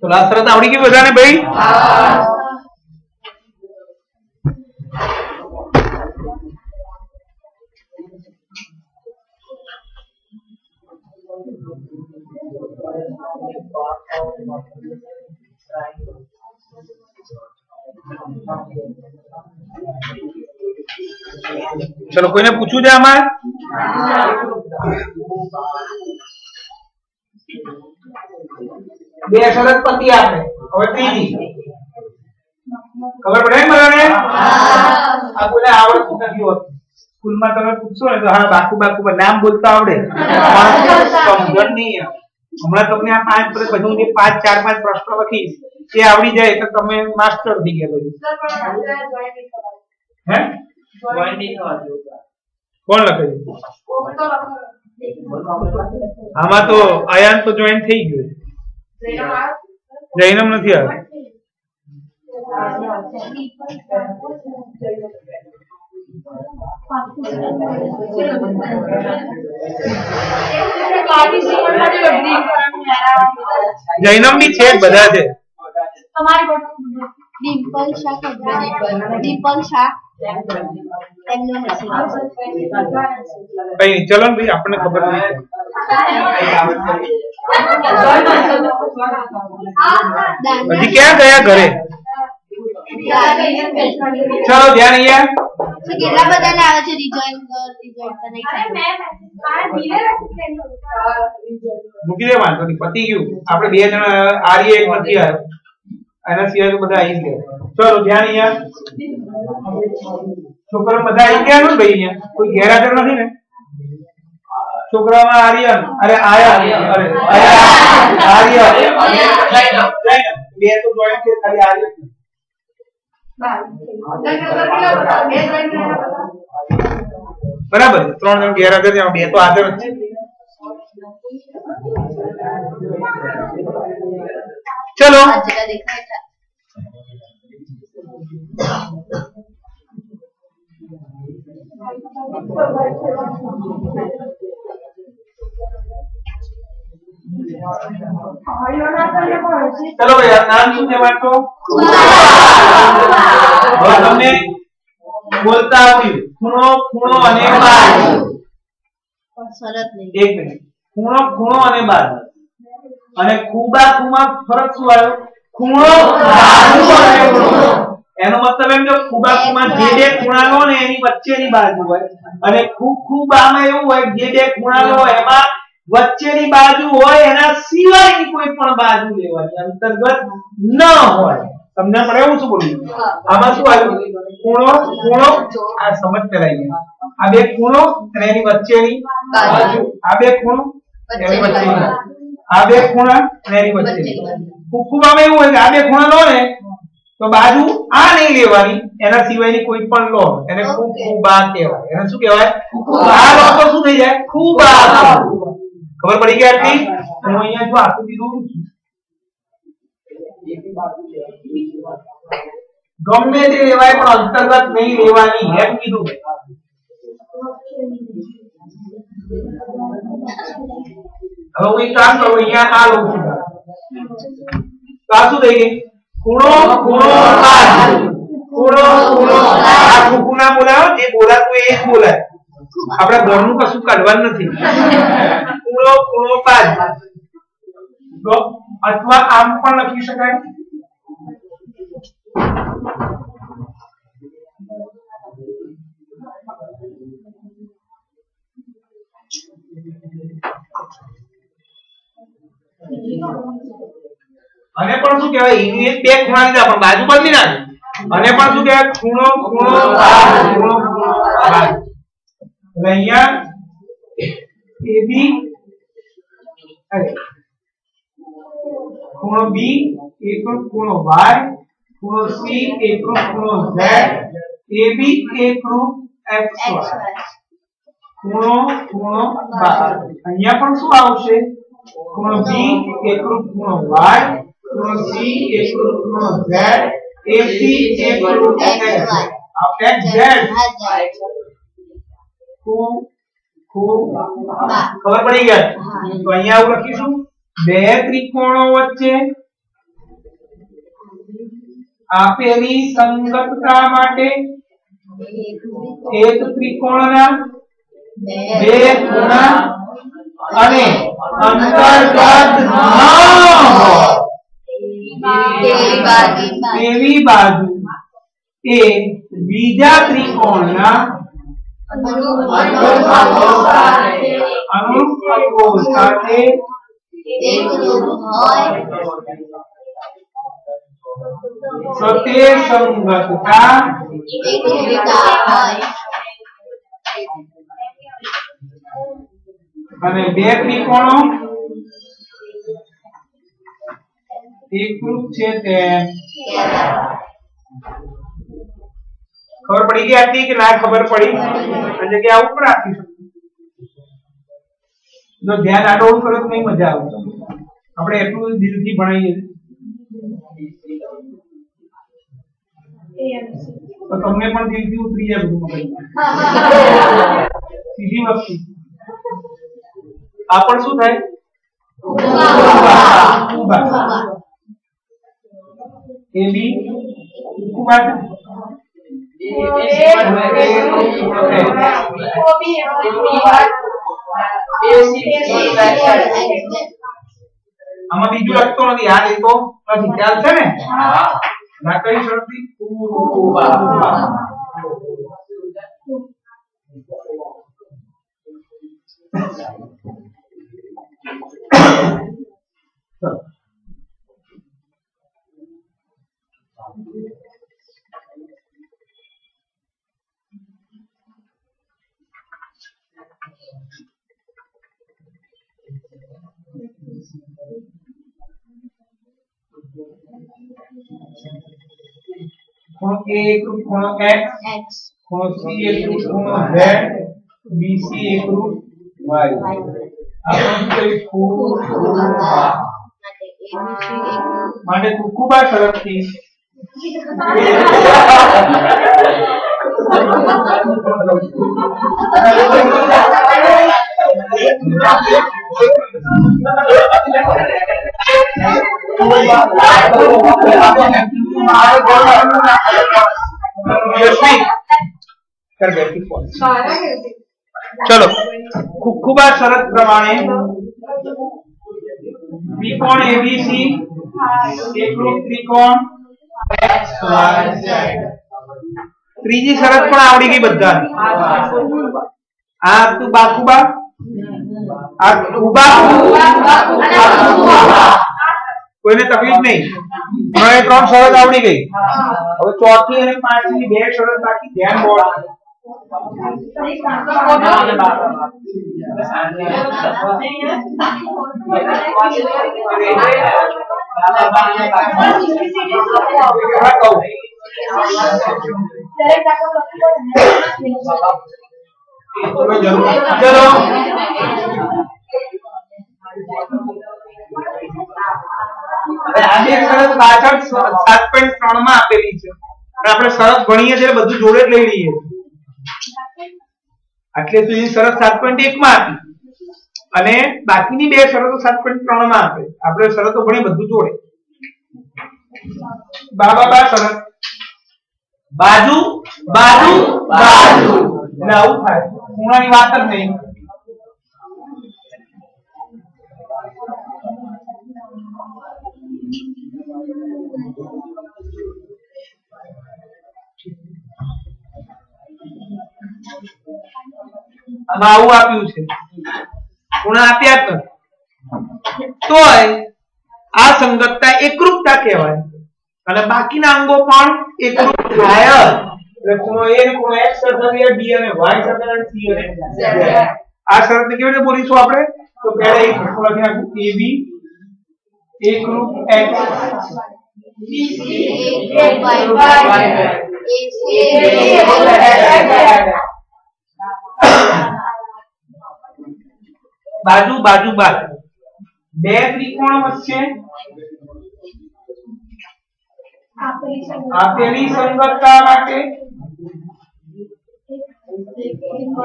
તો શરત આવડી ગઈ બધાને ભાઈ? ચલો કોઈને પૂછવું છે આમાં? બે શરત પતી આપણે હવે ત્રીજી. ખબર પડે ને બધાને? આ બોલે આવડતું નથી હોતું. સ્કૂલમાં તમે પૂછશો ને તો હા બાકુ બાકુ નામ બોલતા આવડે. સમજણ નહીં હમણાં તમને આ પાંચ પ્રશ્ન બધું જે પાંચ ચાર પાંચ પ્રશ્નો લખીશ એ આવડી જાય તો તમે માસ્ટર થઈ ગયા બધું હે? કોણ લખે છે? આમાં તો આયાન તો જોઈન થઈ ગયું. જૈનમ નથી આવ્યો જૈનમ બી છે બધા છે. ડિમ્પલ શાહ ડિમ્પલ શાહ કઈ ચલો ભાઈ, આપણને ખબર નથી ક્યાં ગયા ઘરે? ચલો, ધ્યાન અહીંયા. કેટલા બધા આવે છે મૂકી દે વાંધો નહીં, પતી ગયું. આપણે બે જણા, આર્ય એક નથી આવ્યો. એના સિવાય તો બધા આવી ગયા ચલો, ધ્યાન અહીંયા. છોકરા બધા આવી ગયા ને ભાઈ અહીંયા? કોઈ ગેરહાજર નથી ને? છોકરામાં આર્યન, અરે આયા અરે આર્ય આર્ય બે તો જોઈન છે, ખાલી આર્ય બરાબર છે. ત્રણ જણ ગેરહાજર છે એમાં બે તો હાજર જ છે. ચલો. ચલો ભાઈ આ નામ શું છે વાંચો? હવે તમને બોલતા આવડ્યું. ખૂણો ખૂણો અને બાજુ એક મિનિટ. ખૂણો ખૂણો અને બાજુ અને ખૂબા ખૂમાં ફરક શું આવ્યો? ખૂણો અને ખૂણો. એનો મતલબ એમ કે ખૂબા ખૂમાં જે બે ખૂણા લો ને એની વચ્ચેની બાજુ હોય. અને ખૂ ખૂબામાં એવું હોય જે બે ખૂણા લો એમાં વચ્ચેની બાજુ હોય એના સિવાયની કોઈ પણ બાજુ લેવાની અંતર્ગત ન હોય. તમને પડે એવું શું બોલ્યું આમાં શું આવ્યું? ખૂણો ખૂણો. આ સમજ કરાઈ આ બે ખૂણો અને એની વચ્ચેની બાજુ. આ બે ખૂણો એની વચ્ચેની આ બે ખૂણા અને એની વચ્ચેની બાજુ. એવું હોય કે આ બે ખૂણા લો ને તો બાજુ આ નહીં લેવાની એના સિવાયની કોઈ પણ લો. એને ખૂબ ખૂબા કહેવાય. એને શું કહેવાય? આ લો તો શું થઈ જાય? ખૂબા ખબર પડી ગઈ આટલી હું અહીંયા જો આકૃતિ દોરું છું ગમે તે લેવાય પણ અંતર્ગત નહીં લેવાની એમ કીધું હવે હું એક કામ કરું અહીંયા આ લઉં છું તો આ શું થઈ ગઈ ખૂણો ખૂણો બાજુ ખૂણો ખૂણો આ ખૂણું ના બોલાવો જે બોલાતું એ જ બોલાય આપણે ઘરનું કશું કાઢવાનું નથી. ખૂણો બાજુ. તો અથવા આમ પણ લખી શકાય. અને પણ શું કહેવાય? એની એક બે ખૂણા લીધા પણ બાજુ બદલી નાખી. અને પણ શું કહેવાય? ખૂણો ખૂણો ખૂણો ખૂણો અહીંયા AB ખૂણો B એકરૂપ ખૂણો Y ખૂણો C એકરૂપ ખૂણો Z AB એકરૂપ XY ખૂણો ખૂણો બાર અહીંયા પણ શું આવશે? ખૂણો B એકરૂપ ખૂણો Y ખૂણો C એક ખૂણો Z AC એકરૂપ XY આ XZ ખૂ- ખૂબ ખબર પડી ગઈ? તો અહીંયા આવું લખીશું. બે ત્રિકોણો વચ્ચે આપેલી સંગતતા માટે એક ત્રિકોણના બે ખૂણા અને અંતર્ગત ન હોય તેવી બાજુ. એ બીજા ત્રિકોણના અનુભાગો સાથે સતે સંગતતા અને બે ત્રિકોણો એકરૂપ છે તે ખબર પડી ગઈ આટલી કે ના ખબર પડી? આ જગ્યા ઉપર રાખીશું જો ધ્યાન આટલું કરો તો નહીં મજા આવે. આપણે એટલું દિલથી ભણાવીએ તો તમને પણ દિલથી ઉતરી જાય બધું સીધી વસ્તુ. આ પણ શું થાય. એ બી થાય. આમાં બીજું લખતો નથી આ લેતો નથી ખ્યાલ છે ને ના કઈ શરતી ચલો. ખૂણો A એકરૂપ ખૂણો X. ખૂણો C એકરૂપ ખૂણો Z. BC એકરૂપ Y? માટે કુકુબા શરતથી Thank કર બેઠી ખૂબ આ શરત પ્રમાણે. ત્રિકોણ એબીસી એકરૂપ ત્રિકોણ ત્રીજી શરત પણ આવડી ગઈ બધાને. આ તું બાકુબા. કોઈને તકલીફ નહીં ત્રણે ત્રણ શરત આવડી ગઈ હવે ચોથી અને પાંચમી બે શરત બાકી ધ્યાન બોલ એવા કહું. સાત પોઈન્ટ આપણે શરત ભણીએ છીએ બધું જોડે જ લઈ લઈએ. આટલે સુધી શરત સાત પોઈન્ટ એક માં આપી. અને બાકીની બે શરતો સાત પોઈન્ટ ત્રણમાં આપે. આપણે શરતો ભણીએ બધું જોડે. બાબા બા શરત બાજુ બાજુ બાજુ. એટલે આવું થાય ખૂણાની વાત જ નહીં. આમાં આવું આપ્યું છે. ખૂણા આપ્યા જ તોય આ સંગતતા એકરૂપતા કહેવાય. અને બાકીના અંગો પણ એકરૂપ થાય. એટલે ખૂણો A ખૂણો X સરખા થયા, B અને Y સરખા C અને Z. આ શરત કેવી રીતે બોલીશું આપણે? તો પહેલા એક લખી નાખું AB એકરૂપ X. બાજુ બાજુ બાજુ. બે ત્રિકોણ વચ્ચે આપેલી સંગતતા માટે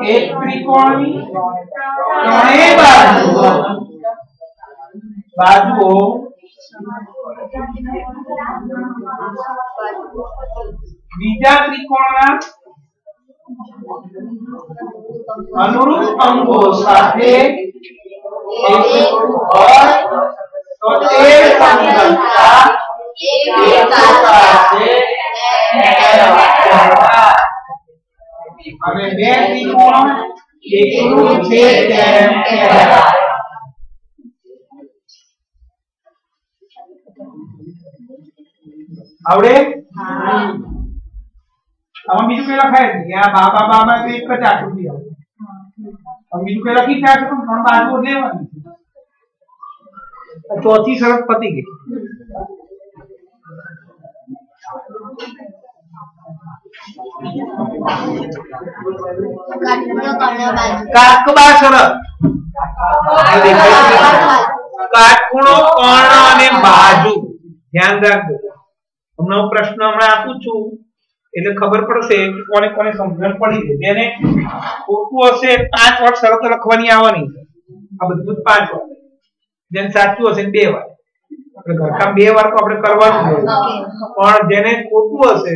એક ત્રિકોણની ત્રણેય બાજુ બાજુઓ. બીજા ત્રિકોણના અનુરૂપ અંગો સાથે તો તે સંગતતા એકરૂપ છે તેમ કહેવાય આવડે? આમાં બીજું કઈ લખાય જ નહીં આ બાબા બાબા તો એક જ આકૃતિ આવશે હવે બીજું કઈ લખી ત્યાં પણ ત્રણ બાજુઓ લેવાની છે. ચોથી શરત પતી ગઈ. કાકબા શરત કાટખૂણો કર્ણ અને બાજુ? ધ્યાન રાખજો. તમને હું પ્રશ્ન હમણાં આપું છું. એટલે ખબર પડશે કે કોને કોને સમજણ પડી છે. જેને ખોટું હશે પાંચ વાર શરત લખવાની આવવાની છે. આ બધું જ પાંચ વાર જેને સાચું હશે બે વાર આપણે ઘરકામ બે વાર તો આપણે કરવાનું. પણ જેને ખોટું હશે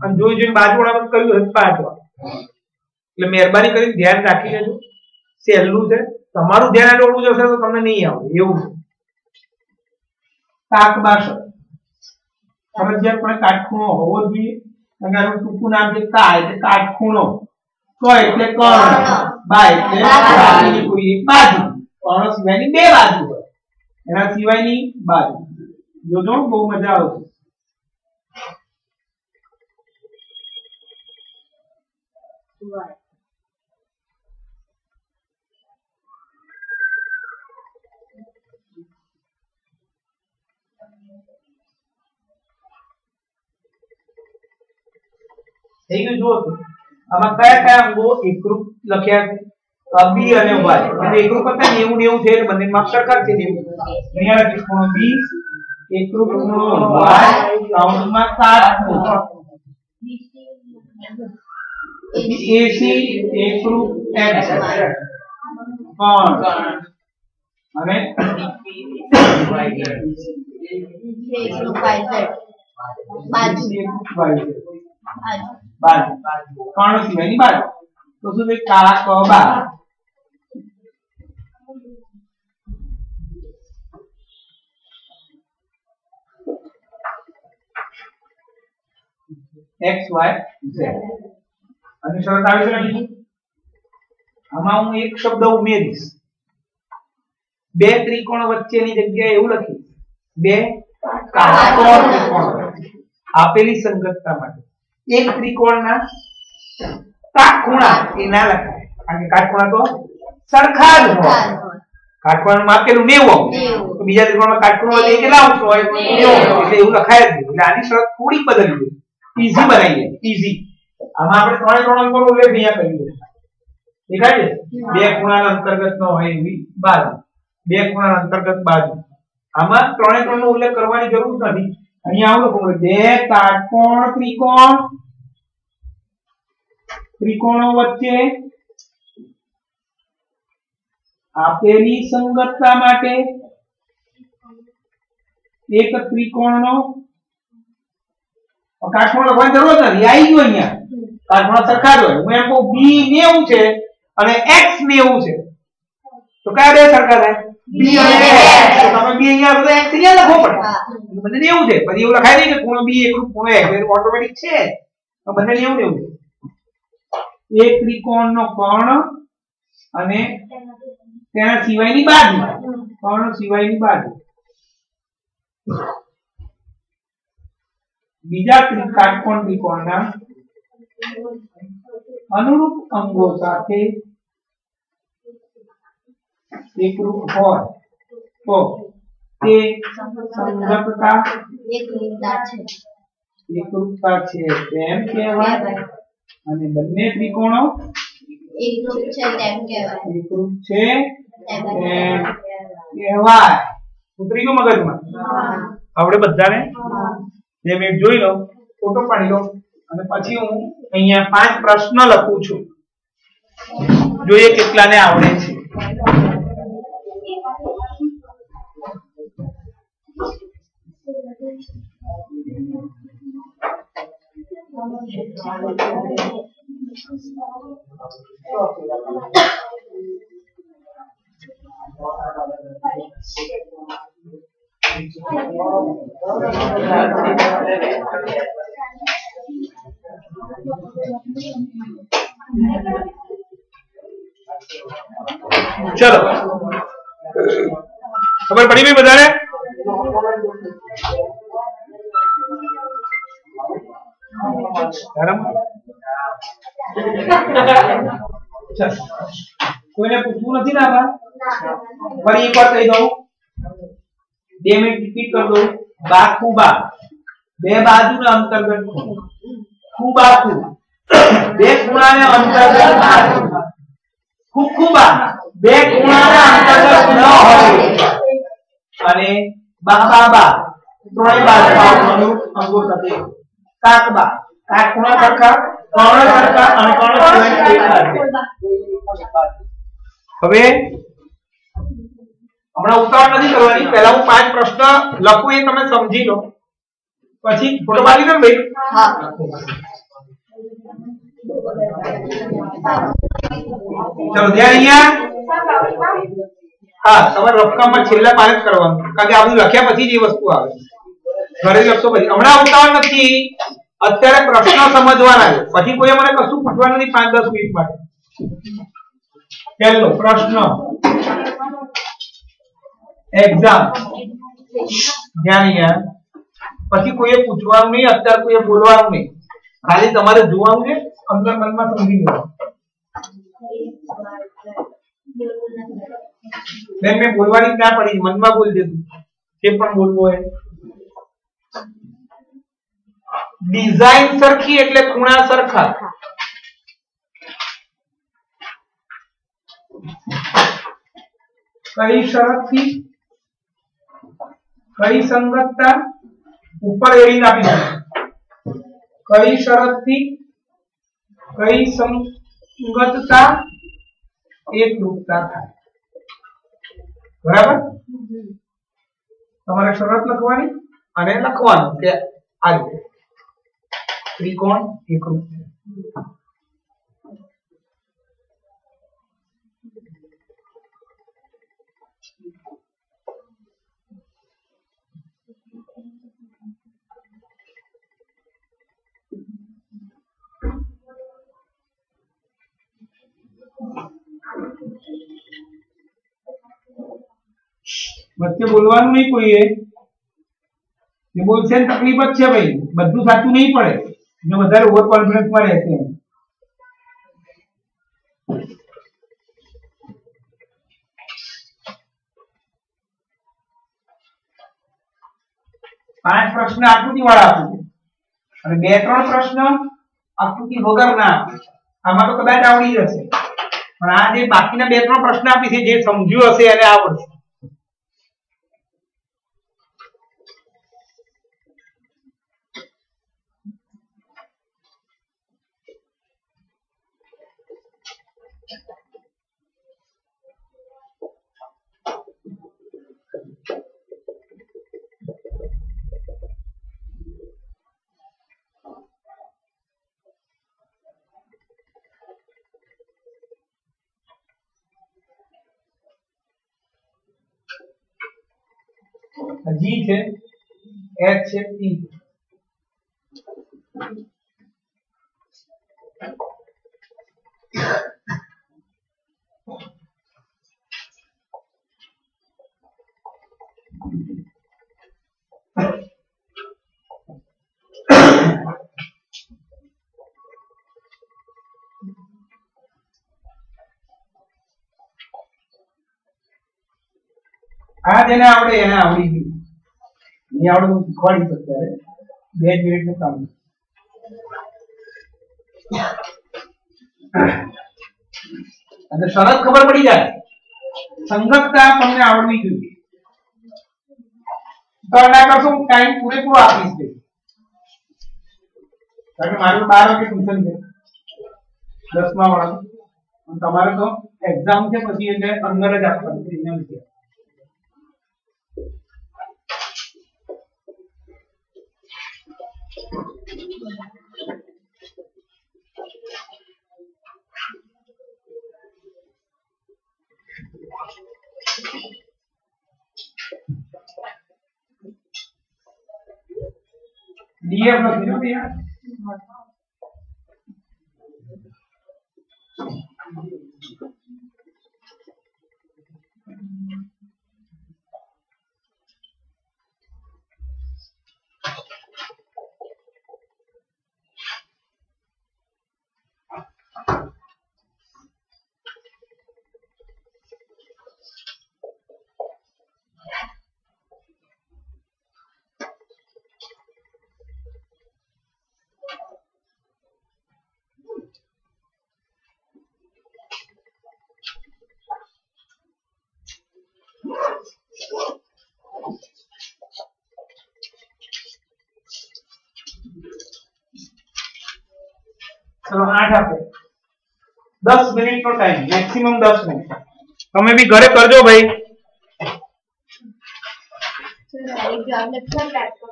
અને જોઈ જોઈને બાજુવાળા બધું કર્યું હશે પાંચ એટલે મહેરબાની કરીને ધ્યાન રાખી લેજો. સહેલું છે. તમારું ધ્યાન આટલું જશે તો તમને નહીં આવે એવું છે. કાક બાસર ફરજિયાતપણે કાટખૂણો હોવો જ જોઈએ અને આનું ટૂંકું નામ છે કા એટલે કાટખૂણો. ક એટલે કર્ણ બા એટલે કોઈ એક બાજુ. કર્ણ સિવાયની બે બાજુ હોય. એના સિવાયની બાજુ. જોજો બહુ મજા આવશે થઈ ગયું જુઓ તો આમાં કયા કયા અંગો એકરૂપ લખ્યા બી અને વાય અને એકરૂપ હતા નેવું નેવું છે એટલે બંને માપ સરખા છે નેવું અહીંયા લખીશ ખૂણો બી એકરૂપ ખૂણો વાય કાઉન્ટમાં સાત. ખૂણો એસી એકરૂપ એક્સ પણ અને કર્ણ સિવાયની બાજુ. તો શું છે કાળા ક બા એક્સ, વાય, ઝેડ. અને શરત આવી છે ને આમાં હું એક શબ્દ ઉમેરીશ. બે ત્રિકોણ વચ્ચેની જગ્યાએ એવું લખીશ. બે કાટકોણ ત્રિકોણ આપેલી સંગતતા માટે. એક ત્રિકોણના કાટખૂણા એ ના લખાય. કારણ કે કાટખૂણા તો સરખા જ હોય. કાટખૂણાનું માપેલું નેવું. તો બીજા ત્રિકોણમાં કાટખૂણો એ કેટલા અંશ હોય? એટલે એવું લખાય જ નહીં. એટલે આની શરત થોડી બદલી જોઈએ. ઈઝી બનાવીએ. ઈઝી આમાં આપણે ત્રણે ત્રણ અંકોનો ઉલ્લેખ અહીંયા કરીએ દેખાય છે? બે ખૂણાના અંતર્ગત નો હોય એવી બાજુ. બે ખૂણાના અંતર્ગત બાજુ. આમાં ત્રણે ત્રણ નો ઉલ્લેખ કરવાની જરૂર નથી. અહીંયા આવું લખો બે કાટકોણ ત્રિકોણ. ત્રિકોણો વચ્ચે આપેલી સંગતતા માટે એક ત્રિકોણનો કાટકોણ લખવાની જરૂર જ નથી. આવી ગયો અહીંયા. કાટકોણ સરખા જ હોય. હું એમ કહું બી નેવું છે અને એક્સ નેવું છે. તો કયા બે સરખા થાય? બી અને x. તમે બી અહીંયા બધો x અહીંયા લખવો પડે બંને નેવું છે. પછી એવું લખાય નહીં કે ખૂણો બી એકરૂપ ખૂણો x. એટલે ઓટોમેટિક છે. બંને નેવું નેવું છે. એક ત્રિકોણનો કર્ણ અને તેના સિવાયની બાજુ. કર્ણ સિવાયની બાજુ. બીજા કાટકોણ ત્રિકોણના? અનુરૂપ અંગો સાથે એકરૂપ હોય તો તે સંગતતા એકરૂપતા છે. તેમ કહેવાય. અને બંને ત્રિકોણો એકરૂપ છે તેમ કહેવાય. એકરૂપ છે તેમ કહેવાય. ઉતરી ગયું મગજમાં. આપણે બધાને? હા. બે મિનિટ જોઈ લો ફોટો પાડી લો અને પછી હું અહીંયા પાંચ પ્રશ્ન લખું છું. જોઈએ કેટલાને આવડે છે. ચલો ખબર પડી ગઈ બધાને ધરમ ચાલ. કોઈને પૂછવું નથી ને આમાં ફરી એકવાર કહી દઉં બે મિનિટ રિપીટ કરી દઉં. બા ખુબા. બે બાજુના અંતર્ગત ખૂણો ખુબા ખુ બે ખૂણાને અંતર્ગત બાજુ. ખુખુબા બે ખૂણાના અંતર્ગત ન હોય. અને બાબા ત્રણેય બાજુઓનું અંગો સાથે. કાકબા કાક ખૂણા સરખા કર્ણ સરખા અને કર્ણ. હવે હમણાં ઉતાવળ નથી કરવાની. પહેલા હું પાંચ પ્રશ્ન લખું એ તમે સમજી લો. પછી ફોટો પાડી દો ભાઈ. ચલો ધ્યાન અહીંયા. હા તમારે રફકામમાં છેલ્લા પાંચ જ કરવાનું. કારણ કે આ બધું લખ્યા પછી જ એ વસ્તુ આવે. ઘરે લખશો પછી. હમણાં ઉતાવળ નથી. અત્યારે પ્રશ્ન સમજવાના છે. પછી કોઈ મને કશું પૂછવાનું નથી પાંચ દસ મિનિટ માટે. પહેલો પ્રશ્ન. એક્ઝામ ધ્યાન અહીંયા પછી કોઈએ પૂછવાનું નહીં અત્યારે કોઈએ બોલવાનું નહીં ખાલી તમારે જોવાનું છે અંદર મનમાં સમજી લેવાનું બેન મેં બોલવાની ના પડી મનમાં બોલ દીધું જે પણ બોલવું હોય ડિઝાઇન સરખી એટલે ખૂણા સરખા કઈ શરતથી કઈ સંગતતા ઉપર એડી આપી કઈ શરતથી, કઈ સંગતતા એકરૂપતા થાય? બરાબર? તમારે શરત લખવાની અને લખવાનું કે આ રીતે. ત્રિકોણ એકરૂપ છે વચ્ચે બોલવાનું નહીં કોઈએ જે બોલશે ને તકલીફ જ છે ભાઈ. બધું સાચું નહીં પડે. ને વધારે ઓવર કોન્ફિડન્સમાં રહેશે પાંચ પ્રશ્ન આકૃતિ વાળા આપું અને બે ત્રણ પ્રશ્ન આકૃતિ વગર ના આપું. આમાં તો કદાચ આવડી જશે. પણ આ જે બાકીના બે ત્રણ પ્રશ્ન આપી છે જે સમજ્યું હશે એને આવડશે જી છે એચ છે ઈ આ જેને આવડે એને આવડી ગયું. નહીં આવડે હું શીખવાડી અત્યારે. બે જ મિનિટનું કામ. અને શરત ખબર પડી જાય. સંગતતા તમને આવડવી જોઈએ. તો ના કરશો હું ટાઈમ પૂરેપૂરો આપીશ તે કારણ કે મારું બાર વાગે ટ્યુશન છે. દસમા વાળા. તમારે તો એક્ઝામ છે, પછી એટલે અંદર જ આપવાનું છે. એના વિશે ડીએફ લખી દો યાર ચલો આઠ આપે દસ મિનિટ નો ટાઈમ મેક્સિમમ દસ મિનિટ તમે બી ઘરે કરજો ભાઈ. એક્ઝામ લેક્ચર ટાઈપ કરો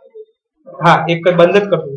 હા એક જ બંધ જ કરજો